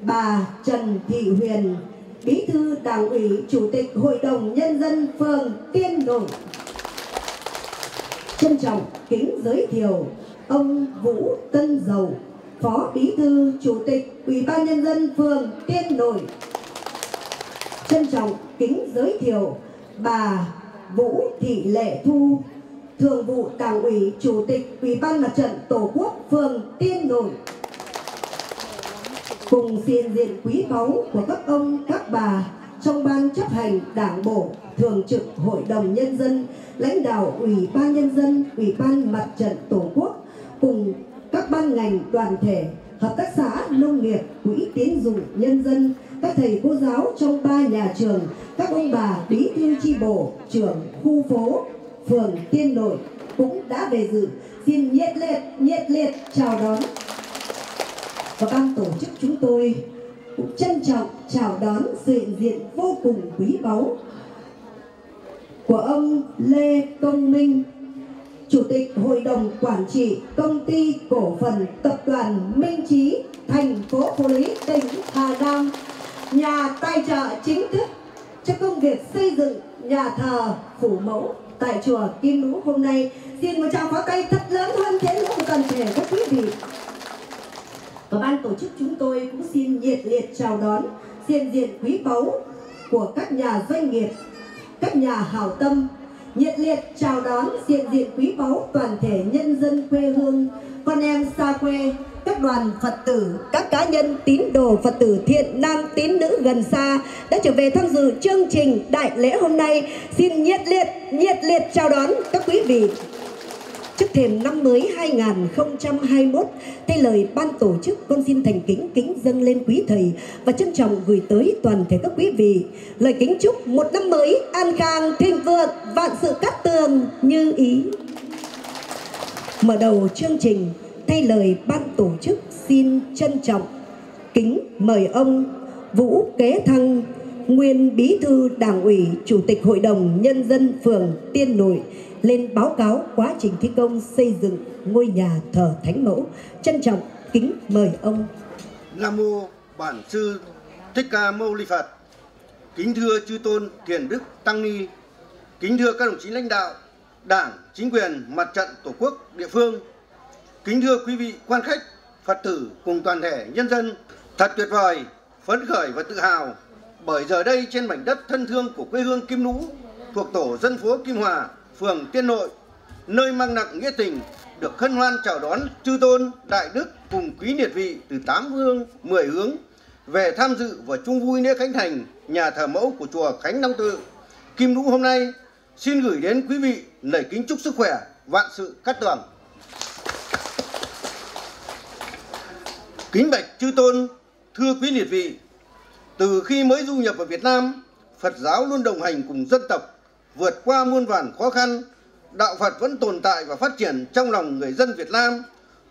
[SPEAKER 17] bà Trần Thị Huyền, Bí thư Đảng ủy Chủ tịch Hội đồng Nhân dân phường Tiên Nội. Trân trọng kính giới thiệu ông Vũ Tân Dầu, Phó Bí thư Chủ tịch Ủy ban Nhân dân phường Tiên Nội. Trân trọng kính giới thiệu bà Vũ Thị Lệ Thu, Thường vụ Đảng ủy Chủ tịch Ủy ban Mặt trận Tổ quốc phường Tiên Nội. Cùng diện diện quý báu của các ông, các bà trong ban chấp hành đảng bộ, thường trực hội đồng nhân dân, lãnh đạo ủy ban nhân dân, ủy ban mặt trận tổ quốc cùng các ban ngành đoàn thể hợp tác xã nông nghiệp quỹ tiến dụng nhân dân các thầy cô giáo trong ba nhà trường các ông bà bí thư tri bộ trưởng khu phố phường Tiên Nội cũng đã về dự. Xin nhiệt liệt, nhiệt liệt chào đón. Và ban tổ chức chúng tôi cũng trân trọng chào đón sự hiện diện vô cùng quý báu của ông Lê Công Minh, Chủ tịch Hội đồng Quản trị Công ty Cổ phần Tập đoàn Minh Trí, thành phố Phủ Lý, tỉnh Hà Nam, nhà tài trợ chính thức cho công việc xây dựng nhà thờ Phủ Mẫu tại chùa Kim Lũ hôm nay. Xin một tràng pháo tay thật lớn hơn thế nữa một toàn thể các quý vị. Và ban tổ chức chúng tôi cũng xin nhiệt liệt chào đón diện diện quý báu của các nhà doanh nghiệp, các nhà hảo tâm, nhiệt liệt chào đón diện diện quý báu toàn thể nhân dân quê hương, con em xa quê, các đoàn Phật tử, các cá nhân tín đồ Phật tử thiện nam tín nữ gần xa đã trở về tham dự chương trình đại lễ hôm nay. Xin nhiệt liệt, nhiệt liệt chào đón các quý vị. Trước thềm năm mới 2021, thay lời ban tổ chức con xin thành kính kính dâng lên quý thầy và trân trọng gửi tới toàn thể các quý vị lời kính chúc một năm mới an khang thịnh vượng vạn sự cát tường như ý. Mở đầu chương trình, thay lời ban tổ chức xin trân trọng kính mời ông Vũ Kế Thăng, nguyên bí thư đảng ủy chủ tịch hội đồng nhân dân phường Tiên Nội lên báo cáo quá trình thi công xây dựng ngôi nhà thờ Thánh Mẫu. Trân trọng kính mời ông.
[SPEAKER 3] Nam mô Bản sư Thích Ca Mâu Ni Phật. Kính thưa chư tôn Thiền Đức Tăng Ni. Kính thưa các đồng chí lãnh đạo, Đảng, chính quyền, mặt trận Tổ quốc địa phương. Kính thưa quý vị quan khách, Phật tử cùng toàn thể nhân dân. Thật tuyệt vời, phấn khởi và tự hào bởi giờ đây trên mảnh đất thân thương của quê hương Kim Lũ thuộc tổ dân phố Kim Hòa, phường Tiên Nội, nơi mang nặng nghĩa tình được hân hoan chào đón chư tôn đại đức cùng quý liệt vị từ tám hương, mười hướng về tham dự và chung vui lễ khánh thành nhà thờ mẫu của chùa Khánh Long Tự. Kim Lũ hôm nay xin gửi đến quý vị lời kính chúc sức khỏe, vạn sự cát tường. Kính bạch chư tôn, thưa quý liệt vị, từ khi mới du nhập vào Việt Nam, Phật giáo luôn đồng hành cùng dân tộc, vượt qua muôn vàn khó khăn, đạo Phật vẫn tồn tại và phát triển trong lòng người dân Việt Nam.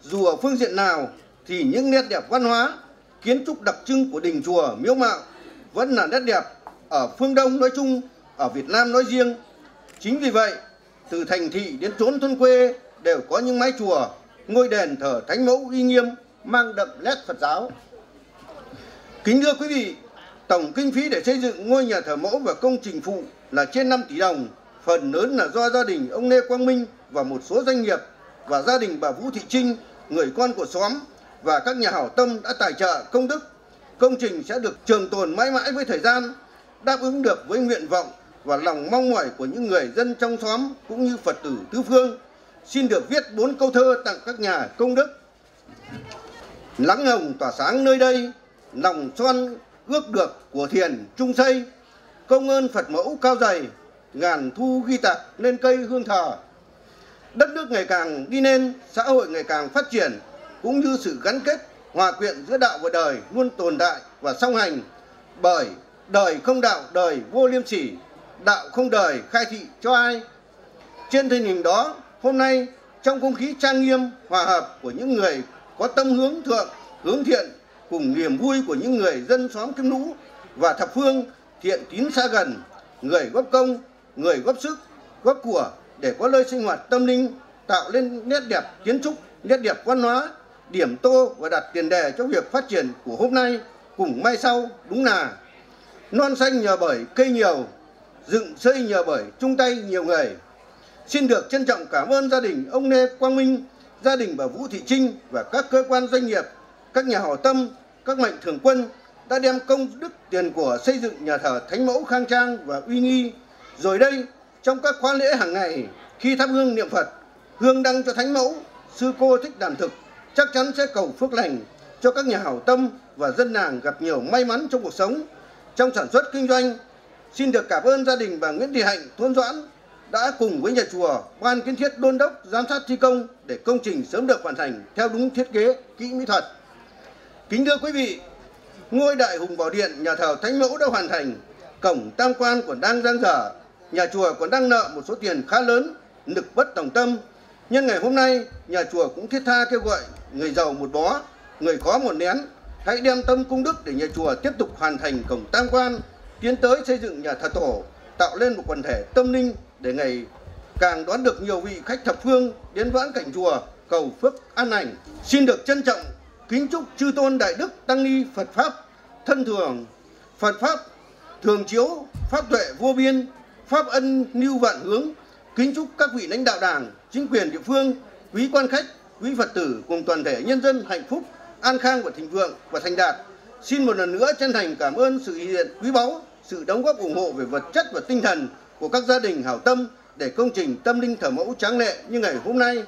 [SPEAKER 3] Dù ở phương diện nào thì những nét đẹp văn hóa, kiến trúc đặc trưng của đình chùa miếu mạo vẫn là nét đẹp ở phương Đông nói chung, ở Việt Nam nói riêng. Chính vì vậy, từ thành thị đến chốn thôn quê đều có những mái chùa, ngôi đền thờ thánh mẫu uy nghiêm mang đậm nét Phật giáo. Kính thưa quý vị, tổng kinh phí để xây dựng ngôi nhà thờ mẫu và công trình phụ là trên 5 tỷ đồng, phần lớn là do gia đình ông Lê Quang Minh và một số doanh nghiệp và gia đình bà Vũ Thị Trinh, người con của xóm và các nhà hảo tâm đã tài trợ công đức. Công trình sẽ được trường tồn mãi mãi với thời gian, đáp ứng được với nguyện vọng và lòng mong mỏi của những người dân trong xóm cũng như Phật tử tứ phương. Xin được viết bốn câu thơ tặng các nhà công đức. Lắng hồng tỏa sáng nơi đây, lòng son ước được của thiền trung xây, công ơn Phật mẫu cao dày, ngàn thu ghi tạc lên cây hương thờ. Đất nước ngày càng đi lên, xã hội ngày càng phát triển, cũng như sự gắn kết, hòa quyện giữa đạo và đời luôn tồn tại và song hành. Bởi đời không đạo, đời vô liêm sỉ, đạo không đời khai thị cho ai. Trên tình hình đó, hôm nay trong không khí trang nghiêm, hòa hợp của những người có tâm hướng thượng, hướng thiện cùng niềm vui của những người dân xóm Kim Lũ và thập phương thiện tín xa gần, người góp công, người góp sức, góp của để có nơi sinh hoạt tâm linh, tạo lên nét đẹp kiến trúc, nét đẹp văn hóa, điểm tô và đặt tiền đề cho việc phát triển của hôm nay cùng mai sau đúng là non xanh nhờ bởi cây nhiều, dựng xây nhờ bởi chung tay nhiều người. Xin được trân trọng cảm ơn gia đình ông Lê Quang Minh, gia đình bà Vũ Thị Trinh và các cơ quan doanh nghiệp, các nhà hảo tâm, các mạnh thường quân đã đem công đức tiền của xây dựng nhà thờ Thánh Mẫu khang trang và uy nghi. Rồi đây, trong các khóa lễ hàng ngày, khi thắp hương niệm Phật, hương đăng cho Thánh Mẫu, sư cô thích đàm thực, chắc chắn sẽ cầu phước lành cho các nhà hảo tâm và dân làng gặp nhiều may mắn trong cuộc sống, trong sản xuất kinh doanh. Xin được cảm ơn gia đình bà Nguyễn Thị Hạnh, thôn Doãn đã cùng với nhà chùa ban kiến thiết đôn đốc giám sát thi công để công trình sớm được hoàn thành theo đúng thiết kế kỹ mỹ thuật. Kính thưa quý vị, ngôi đại hùng bảo điện nhà thờ Thánh Mẫu đã hoàn thành, cổng tam quan còn đang giang dở, nhà chùa còn đang nợ một số tiền khá lớn nực bất tòng tâm. Nhân ngày hôm nay, nhà chùa cũng thiết tha kêu gọi người giàu một bó, người khó một nén. Hãy đem tâm cung đức để nhà chùa tiếp tục hoàn thành cổng tam quan, tiến tới xây dựng nhà thờ tổ, tạo lên một quần thể tâm linh để ngày càng đón được nhiều vị khách thập phương đến vãn cảnh chùa cầu phước an lành. Xin được trân trọng kính chúc chư tôn đại đức tăng ni Phật pháp thân thường, Phật pháp thường chiếu, pháp tuệ vô biên, pháp ân lưu vạn hướng. Kính chúc các vị lãnh đạo đảng, chính quyền địa phương, quý quan khách, quý Phật tử cùng toàn thể nhân dân hạnh phúc, an khang và thịnh vượng và thành đạt. Xin một lần nữa chân thành cảm ơn sự hiện quý báu, sự đóng góp ủng hộ về vật chất và tinh thần của các gia đình hảo tâm để công trình tâm linh thờ mẫu tráng lệ như ngày hôm nay.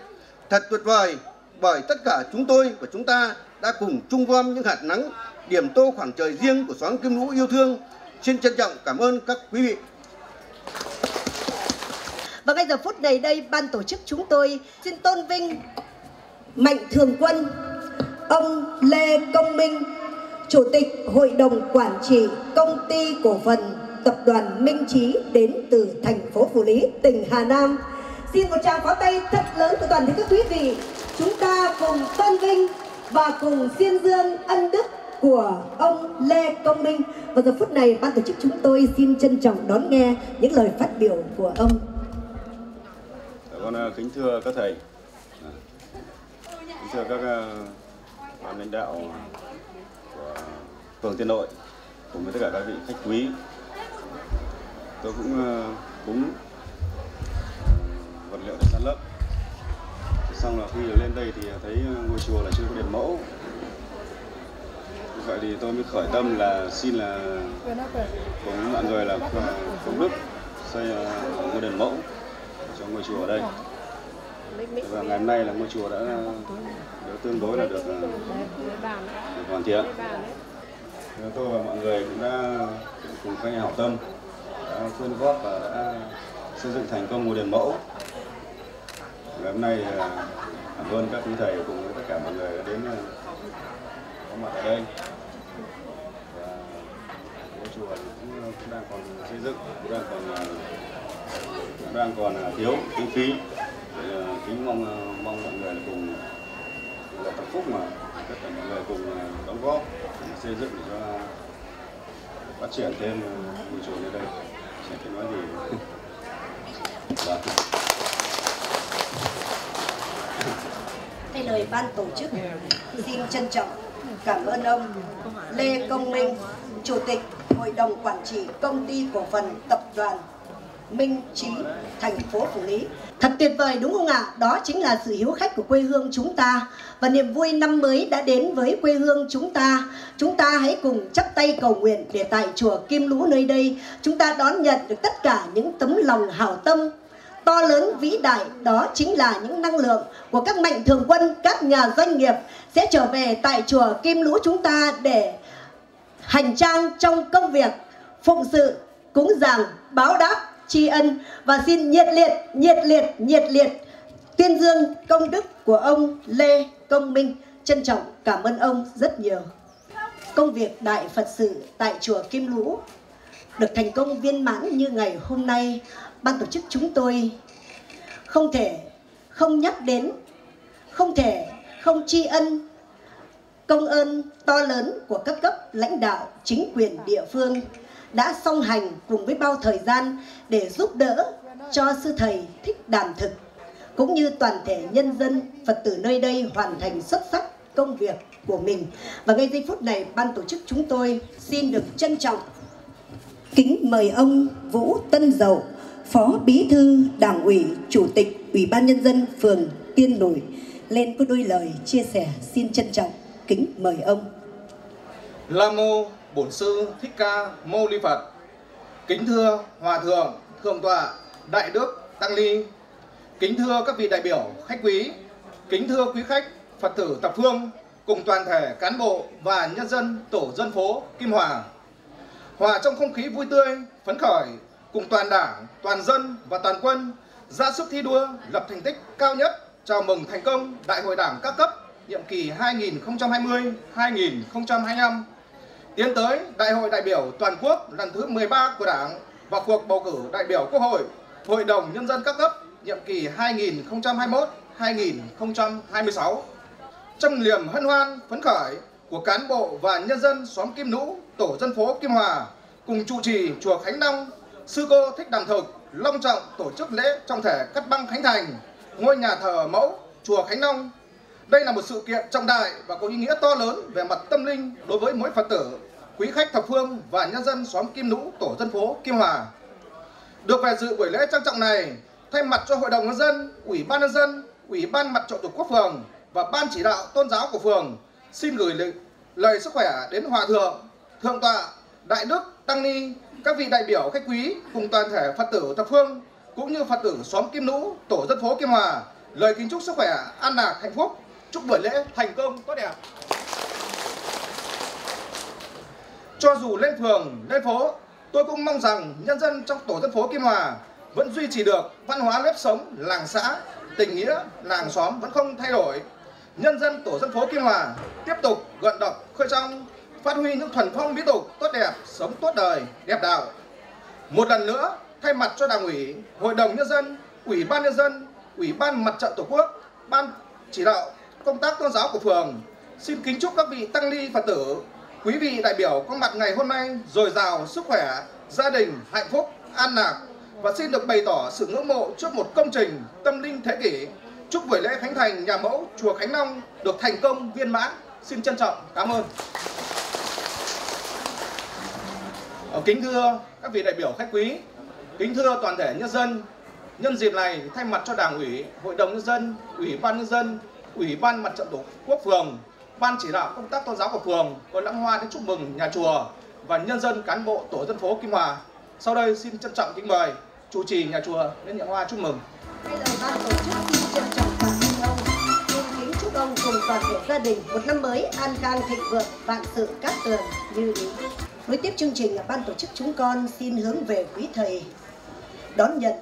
[SPEAKER 3] Thật tuyệt vời bởi tất cả chúng tôi và chúng ta đã cùng chung gom những hạt nắng điểm tô khoảng trời riêng của xóm Kim Lũ yêu thương. Xin trân trọng cảm ơn các quý vị.
[SPEAKER 17] Và ngay giờ phút này đây, ban tổ chức chúng tôi xin tôn vinh Mạnh Thường Quân, ông Lê Công Minh, Chủ tịch Hội đồng Quản trị Công ty Cổ phần Tập đoàn Minh Trí đến từ thành phố Phủ Lý, tỉnh Hà Nam. Xin một tràng pháo tay thật lớn của toàn thể các quý vị. Chúng ta cùng tôn vinh và cùng xin dương ân đức của ông Lê Công Minh. Và giờ phút này ban tổ chức chúng tôi xin trân trọng đón nghe những lời phát biểu của ông.
[SPEAKER 18] Con kính thưa các thầy, à, kính thưa các à, ban lãnh đạo của phường Tiên Nội cùng với tất cả các vị khách quý. Tôi cũng cúng vật liệu để san lớp. Xong là khi lên đây thì thấy ờ, ngôi chùa là chưa có đền mẫu. Vậy thì tôi mới khởi tâm là xin là cùng mọi người là công đức xây ờ, ngôi đền mẫu cho ngôi chùa ở đây. Và ngày hôm nay là ngôi chùa đã, đã tương đối là được, ờ, được hoàn thiện. Tôi và mọi người cũng đã cùng các nhà hảo tâm đã quyên góp và đã xây dựng thành công ngôi đền mẫu ngày hôm nay à, cảm ơn các quý thầy cùng với tất cả mọi người đã đến à, có mặt ở đây. Và ngôi chùa cũng, à, cũng đang còn xây dựng cũng đang còn cũng đang còn thiếu kinh phí. Kính mong mong mọi người là cùng là tập phúc mà tất cả mọi người cùng đóng góp xây dựng để cho phát triển thêm ngôi chùa nơi đây. Sẽ phải nói gì. Vâng.
[SPEAKER 17] Với lời ban tổ chức, xin trân trọng cảm ơn ông Lê Công Minh, Chủ tịch Hội đồng Quản trị Công ty Cổ phần Tập đoàn Minh Trí, thành phố Phủ Lý. Thật tuyệt vời đúng không ạ? Đó chính là sự hiếu khách của quê hương chúng ta và niềm vui năm mới đã đến với quê hương chúng ta. Chúng ta hãy cùng chắp tay cầu nguyện để tại chùa Kim Lũ nơi đây chúng ta đón nhận được tất cả những tấm lòng hảo tâm to lớn, vĩ đại, đó chính là những năng lượng của các mạnh thường quân, các nhà doanh nghiệp sẽ trở về tại chùa Kim Lũ chúng ta để hành trang trong công việc, phụng sự, cúng dường, báo đáp, tri ân và xin nhiệt liệt nhiệt liệt nhiệt liệt tuyên dương công đức của ông Lê Công Minh. Trân trọng cảm ơn ông rất nhiều. Công việc đại Phật sự tại chùa Kim Lũ được thành công viên mãn như ngày hôm nay ban tổ chức chúng tôi không thể không nhắc đến không thể không tri ân công ơn to lớn của các cấp lãnh đạo chính quyền địa phương đã song hành cùng với bao thời gian để giúp đỡ cho sư thầy thích đàm thực cũng như toàn thể nhân dân Phật tử nơi đây hoàn thành xuất sắc công việc của mình. Và ngay giây phút này, ban tổ chức chúng tôi xin được trân trọng kính mời ông Vũ Tân Dậu, Phó Bí thư Đảng ủy, Chủ tịch Ủy ban Nhân dân phường Tiên Nổi lên có đôi lời chia sẻ xin trân trọng kính mời ông.
[SPEAKER 19] Nam mô Bổn sư Thích Ca Mâu Ni Phật. Kính thưa Hòa thượng, thượng tọa, đại đức, tăng ni. Kính thưa các vị đại biểu, khách quý. Kính thưa quý khách, Phật tử tập phương cùng toàn thể cán bộ và nhân dân tổ dân phố Kim Hòa. Hòa trong không khí vui tươi, phấn khởi cùng toàn đảng, toàn dân và toàn quân ra sức thi đua lập thành tích cao nhất chào mừng thành công Đại hội Đảng các cấp nhiệm kỳ 2020-2025 tiến tới Đại hội đại biểu toàn quốc lần thứ 13 của Đảng và cuộc bầu cử đại biểu Quốc hội, Hội đồng Nhân dân các cấp nhiệm kỳ 2021-2026. Trong niềm hân hoan, phấn khởi của cán bộ và nhân dân xóm Kim Nũ, tổ dân phố Kim Hòa cùng trụ trì chùa Khánh Long, sư cô Thích Đàm Thực long trọng tổ chức lễ trọng thể cắt băng khánh thành ngôi nhà thờ mẫu chùa Khánh Long. Đây là một sự kiện trọng đại và có ý nghĩa to lớn về mặt tâm linh đối với mỗi Phật tử, quý khách thập phương và nhân dân xóm Kim Nũ, tổ dân phố Kim Hòa. Được về dự buổi lễ trang trọng này, thay mặt cho Hội đồng nhân dân, Ủy ban nhân dân, Ủy ban Mặt trận Tổ quốc phường và Ban chỉ đạo tôn giáo của phường xin gửi lời, lời sức khỏe đến Hòa thượng, Thượng tọa, Đại đức, Tăng ni, các vị đại biểu khách quý cùng toàn thể Phật tử thập phương cũng như Phật tử xóm Kim Nũ, tổ dân phố Kim Hòa lời kính chúc sức khỏe, an lạc, hạnh phúc, chúc buổi lễ thành công tốt đẹp. Cho dù lên phường, lên phố, tôi cũng mong rằng nhân dân trong tổ dân phố Kim Hòa vẫn duy trì được văn hóa nếp sống làng xã, tình nghĩa làng xóm vẫn không thay đổi. Nhân dân tổ dân phố Kim Hòa tiếp tục vận động khơi trong phát huy những thuần phong mỹ tục tốt đẹp, sống tốt đời, đẹp đạo. Một lần nữa, thay mặt cho Đảng ủy, Hội đồng nhân dân, Ủy ban nhân dân, Ủy ban Mặt trận Tổ quốc, Ban chỉ đạo công tác tôn giáo của phường xin kính chúc các vị tăng ni Phật tử, quý vị đại biểu có mặt ngày hôm nay dồi dào sức khỏe, gia đình hạnh phúc, an lạc và xin được bày tỏ sự ngưỡng mộ trước một công trình tâm linh thế kỷ. Chúc buổi lễ khánh thành nhà mẫu chùa Khánh Long được thành công viên mãn. Xin trân trọng cảm ơn. Ờ, kính thưa các vị đại biểu khách quý, kính thưa toàn thể nhân dân, nhân dịp này thay mặt cho Đảng ủy, Hội đồng nhân dân, Ủy ban nhân dân, Ủy ban Mặt trận Tổ quốc phường, Ban chỉ đạo công tác tôn giáo của phường có lãng hoa đến chúc mừng nhà chùa và nhân dân cán bộ tổ dân phố Kim Hòa. Sau đây xin trân trọng kính mời chủ trì nhà chùa đến nhận hoa chúc mừng.
[SPEAKER 17] Đây là ban tổ chức xin trân trọng cảm ơn ông. Xin kính chúc ông cùng toàn thể gia đình một năm mới an khang thịnh vượng, vạn sự cát tường như ý. Nối tiếp chương trình, ban tổ chức chúng con xin hướng về quý thầy đón nhận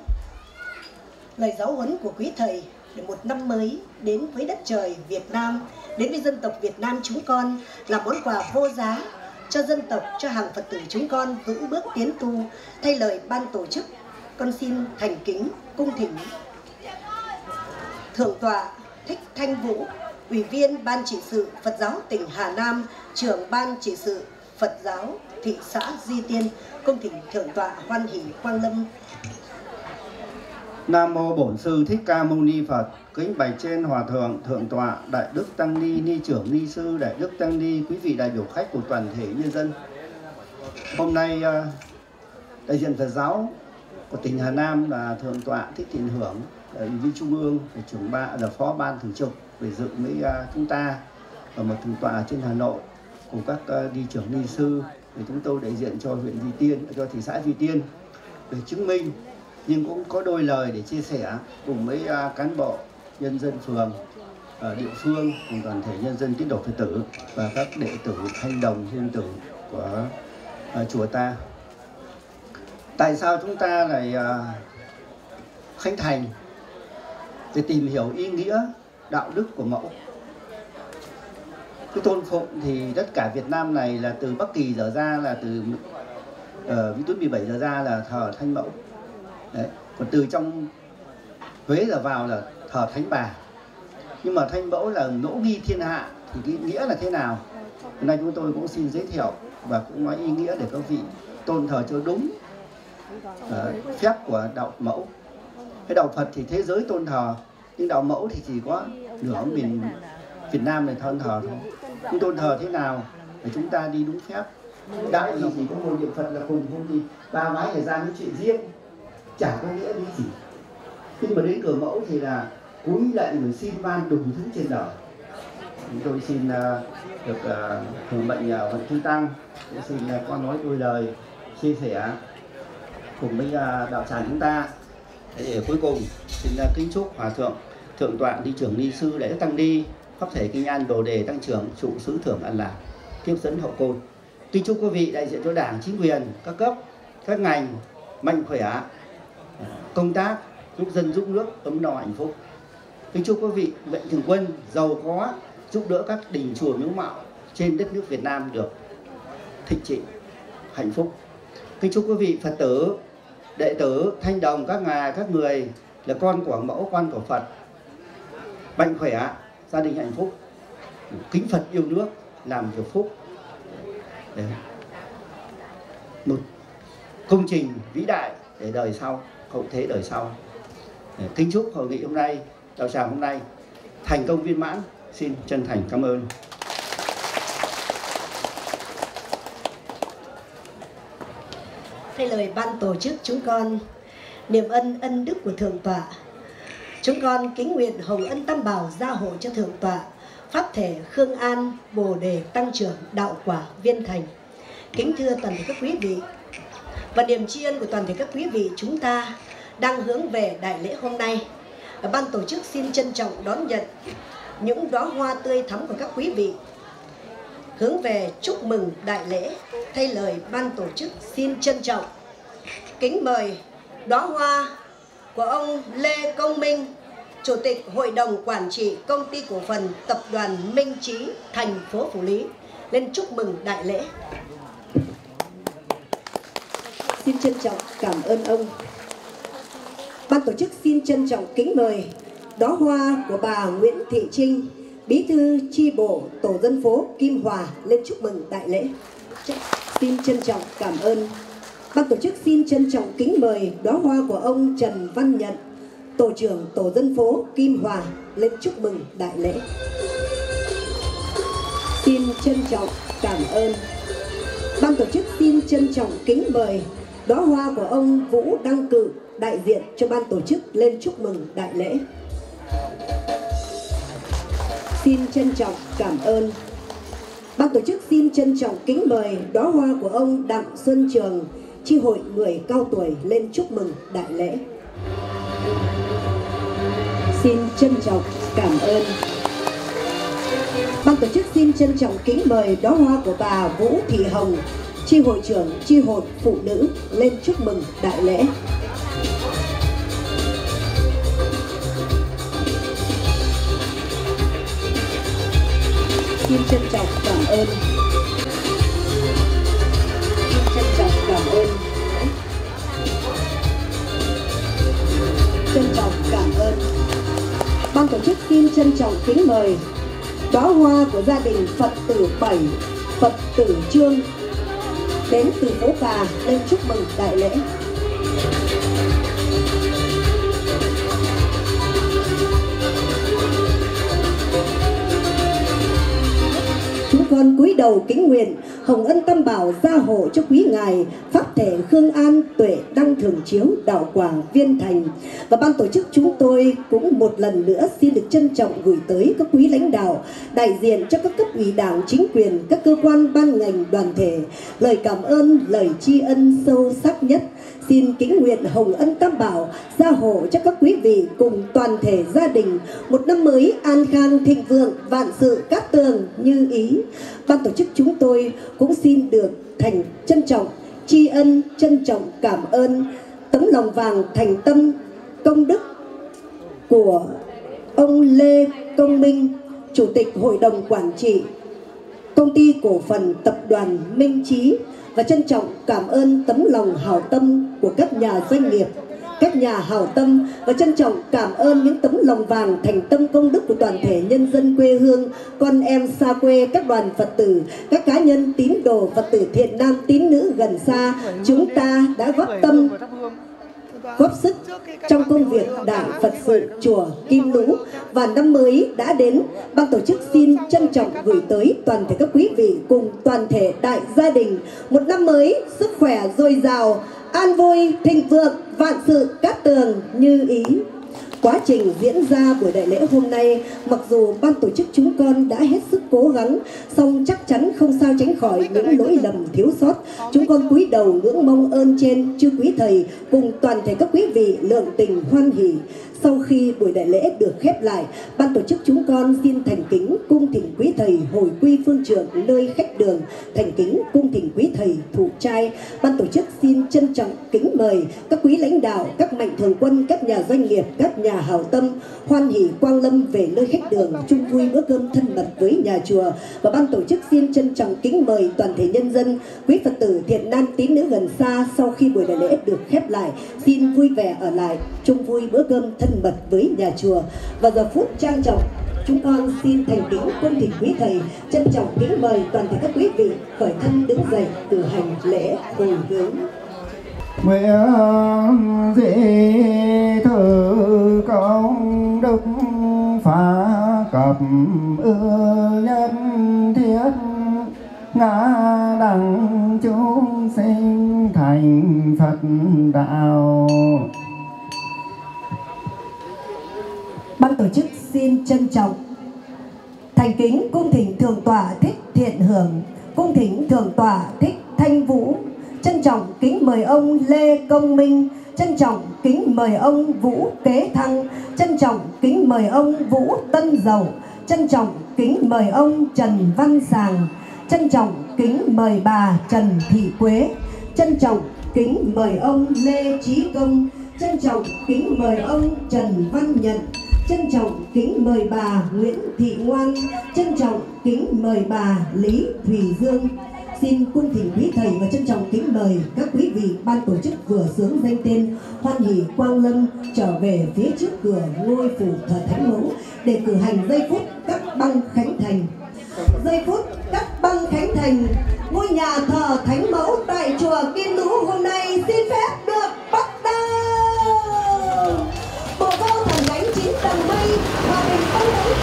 [SPEAKER 17] lời giáo huấn của quý thầy để một năm mới đến với đất trời Việt Nam, đến với dân tộc Việt Nam chúng con là món quà vô giá cho dân tộc, cho hàng Phật tử chúng con vững bước tiến tu. Thay lời ban tổ chức, con xin thành kính cung thỉnh Thượng tọa Thích Thanh Vũ, Ủy viên Ban trị sự Phật giáo tỉnh Hà Nam, trưởng Ban trị sự Phật giáo thị xã Di Tiên, cung thỉnh Thượng tọa Hoan Hỷ Quang Lâm
[SPEAKER 20] Nam mô Bổn sư Thích Ca Mâu Ni Phật. Kính bày trên hòa thượng, thượng tọa, đại đức tăng ni, ni trưởng ni sư, đại đức tăng ni, quý vị đại biểu khách của toàn thể nhân dân. Hôm nay à, đại diện Phật giáo của tỉnh Hà Nam là thượng tọa Thích Thiện Hưởng, à, ủy viên trung ương, là trưởng ban à, là phó ban thường trực về dự với chúng ta và một thượng tọa trên Hà Nội của các đi trưởng ni sư để chúng tôi đại diện cho huyện Duy Tiên, cho thị xã Duy Tiên để chứng minh. Nhưng cũng có đôi lời để chia sẻ cùng với à, cán bộ nhân dân phường ở địa phương cùng toàn thể nhân dân tín đồ phật tử và các đệ tử thanh đồng thiên tử của à, chùa ta. Tại sao chúng ta lại à, khánh thành? Để tìm hiểu ý nghĩa đạo đức của mẫu cái tôn phụng thì tất cả Việt Nam này là từ Bắc Kỳ giờ ra là từ ở uh, Vĩ Tuyết 17 giờ ra là thờ Thanh Mẫu. Đấy. còn từ trong Huế giờ vào là thờ Thánh Bà. Nhưng mà Thanh Mẫu là nỗ nghi thiên hạ thì cái nghĩa là thế nào? Hôm nay chúng tôi cũng xin giới thiệu và cũng nói ý nghĩa để các vị tôn thờ cho đúng uh, phép của đạo mẫu. Cái đạo Phật thì thế giới tôn thờ nhưng đạo mẫu thì chỉ có nửa miền Việt Nam này thờ thờ thôi chúng tôn thờ thế nào để chúng ta đi đúng phép? Đạo thì chỉ có một niệm Phật là cùng không thì ba mái thời gian những chuyện riêng chả có nghĩa lý gì. Khi mà đến cửa mẫu thì là cúi lạy rồi xin van đủ thứ trên đời. Chúng tôi xin uh, được ờ, uh, thường mệnh ờ, uh, vận chư tăng. Tôi xin uh, con nói đôi lời chia sẻ cùng với uh, đạo tràng chúng ta. Để cuối cùng xin uh, kính chúc hòa thượng thượng tọa đi trưởng ni sư lễ tăng đi pháp thể kinh an đồ đề tăng trưởng trụ xứ thưởng an lạc tiếp dẫn hậu côn. Kính chúc quý vị đại diện cho đảng, chính quyền, các cấp, các ngành mạnh khỏe à, công tác, giúp dân, giúp nước, ấm no hạnh phúc. Kính chúc quý vị mệnh thường quân giàu có, giúp đỡ các đình chùa miếu mạo trên đất nước Việt Nam được thịnh trị, hạnh phúc. Kính chúc quý vị Phật tử, đệ tử, thanh đồng, các ngài, các người là con của mẫu quan của phật, mạnh khỏe gia đình hạnh phúc. Kính phật yêu nước, làm việc phúc. Đấy. một công trình vĩ đại để đời sau, hậu thế đời sau. Để kính chúc hội nghị hôm nay, chào chào hôm nay. Thành công viên mãn. Xin chân thành cảm ơn.
[SPEAKER 17] Thay lời ban tổ chức chúng con, niềm ân ân đức của thượng tọa chúng con kính nguyện hồng ân tam bảo gia hộ cho thượng tọa, pháp thể khương an, bồ đề tăng trưởng, đạo quả, viên thành. Kính thưa toàn thể các quý vị và niềm tri ân của toàn thể các quý vị chúng ta đang hướng về đại lễ hôm nay. Ban tổ chức xin trân trọng đón nhận những đóa hoa tươi thắm của các quý vị. Hướng về chúc mừng đại lễ, thay lời ban tổ chức xin trân trọng. Kính mời đóa hoa của ông Lê Công Minh Chủ tịch Hội đồng Quản trị Công ty Cổ phần Tập đoàn Minh Trí thành phố Phủ Lý lên chúc mừng đại lễ. Xin trân trọng cảm ơn ông. Ban tổ chức xin trân trọng kính mời đóa hoa của bà Nguyễn Thị Trinh, Bí thư chi bộ tổ dân phố Kim Hòa lên chúc mừng đại lễ. Xin trân trọng cảm ơn. Ban tổ chức xin trân trọng kính mời đóa hoa của ông Trần Văn Nhận, tổ trưởng tổ dân phố Kim Hòa lên chúc mừng đại lễ. Xin trân trọng cảm ơn. Ban tổ chức xin trân trọng kính mời đóa hoa của ông Vũ Đăng Cự đại diện cho ban tổ chức lên chúc mừng đại lễ. Xin trân trọng cảm ơn. Ban tổ chức xin trân trọng kính mời đóa hoa của ông Đặng Xuân Trường, chi hội người cao tuổi lên chúc mừng đại lễ. Xin trân trọng cảm ơn. Ban tổ chức xin trân trọng kính mời đóa hoa của bà Vũ Thị Hồng, chi hội trưởng chi hội phụ nữ lên chúc mừng đại lễ. Xin trân trọng cảm ơn. Xin trân trọng cảm ơn. Trân trọng cảm ơn. Ban tổ chức xin trân trọng kính mời đóa hoa của gia đình Phật tử Bảy, Phật tử Trương đến từ phố Cà lên chúc mừng đại lễ. Chúng con cúi đầu kính nguyện Hồng ân tam bảo gia hộ cho quý ngài Pháp thể Khương An tuệ đăng thường chiếu đạo quảng viên thành. Và ban tổ chức chúng tôi cũng một lần nữa xin được trân trọng gửi tới các quý lãnh đạo Đại diện cho các cấp ủy đảng chính quyền Các cơ quan ban ngành đoàn thể. Lời cảm ơn, lời tri ân sâu sắc nhất. Xin kính nguyện Hồng Ân Tam Bảo gia hộ cho các quý vị cùng toàn thể gia đình. Một năm mới an khang thịnh vượng, vạn sự cát tường như ý. Ban tổ chức chúng tôi cũng xin được thành trân trọng, tri ân, trân trọng cảm ơn. Tấm lòng vàng thành tâm công đức của ông Lê Công Minh, Chủ tịch Hội đồng Quản trị Công ty Cổ phần Tập đoàn Minh Trí và trân trọng cảm ơn tấm lòng hảo tâm của các nhà doanh nghiệp, các nhà hảo tâm và trân trọng cảm ơn những tấm lòng vàng thành tâm công đức của toàn thể nhân dân quê hương, con em xa quê, các đoàn Phật tử, các cá nhân tín đồ Phật tử thiện nam tín nữ gần xa, chúng ta đã góp tâm góp sức trong công việc đảng Phật sự chùa Kim Lũ và năm mới đã đến, ban tổ chức xin trân trọng gửi tới toàn thể các quý vị cùng toàn thể đại gia đình một năm mới sức khỏe dồi dào, an vui, thịnh vượng, vạn sự cát tường như ý. Quá trình diễn ra buổi đại lễ hôm nay, mặc dù ban tổ chức chúng con đã hết sức cố gắng, song chắc chắn không sao tránh khỏi những lỗi lầm thiếu sót. Chúng con cúi đầu ngưỡng mong ơn trên chư quý thầy cùng toàn thể các quý vị lượng tình hoan hỷ. Sau khi buổi đại lễ được khép lại, ban tổ chức chúng con xin thành kính cung thỉnh quý thầy hồi quy phương trưởng nơi khách đường, thành kính cung thỉnh quý thầy thụ trai. Ban tổ chức xin trân trọng kính mời các quý lãnh đạo, các mạnh thường quân, các nhà doanh nghiệp, các nhà nhà hảo tâm hoan hỷ quang lâm về nơi khách đường chung vui bữa cơm thân mật với nhà chùa và ban tổ chức xin trân trọng kính mời toàn thể nhân dân quý phật tử thiện nam tín nữ gần xa sau khi buổi đại lễ được khép lại xin vui vẻ ở lại chung vui bữa cơm thân mật với nhà chùa. Và giờ phút trang trọng, chúng con xin thành kính cung thỉnh quý thầy, trân trọng kính mời toàn thể các quý vị khởi thân đứng dậy từ hành lễ hồi hướng.
[SPEAKER 21] Nguyện dị thử công đức phá cập ưa nhất thiết ngã đẳng chúng sinh thành phật đạo.
[SPEAKER 17] Ban tổ chức xin trân trọng. Thành kính cung thỉnh thượng tọa thích thiện hưởng, cung thỉnh thượng tọa thích thanh vũ. Trân trọng kính mời ông lê công minh. Trân trọng kính mời ông vũ kế thăng. Trân trọng kính mời ông vũ tân dầu. Trân trọng kính mời ông trần văn sàng. Trân trọng kính mời bà trần thị quế. Trân trọng kính mời ông lê trí công. Trân trọng kính mời ông trần văn nhận trân trọng kính mời bà Nguyễn Thị Ngoan, trân trọng kính mời bà Lý Thùy Dương. Xin cung thỉnh quý thầy và trân trọng kính mời các quý vị ban tổ chức vừa sướng danh tên hoan hỷ quang lâm trở về phía trước cửa ngôi phủ thờ thánh mẫu để cử hành giây phút các băng khánh thành. Giây phút các băng khánh thành ngôi nhà thờ thánh mẫu tại chùa Kim Lũ hôm nay xin phép được bắt đầu. Bộ vô thần gánh chín tầng mây hòa bình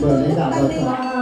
[SPEAKER 17] tung bay vượt trời đi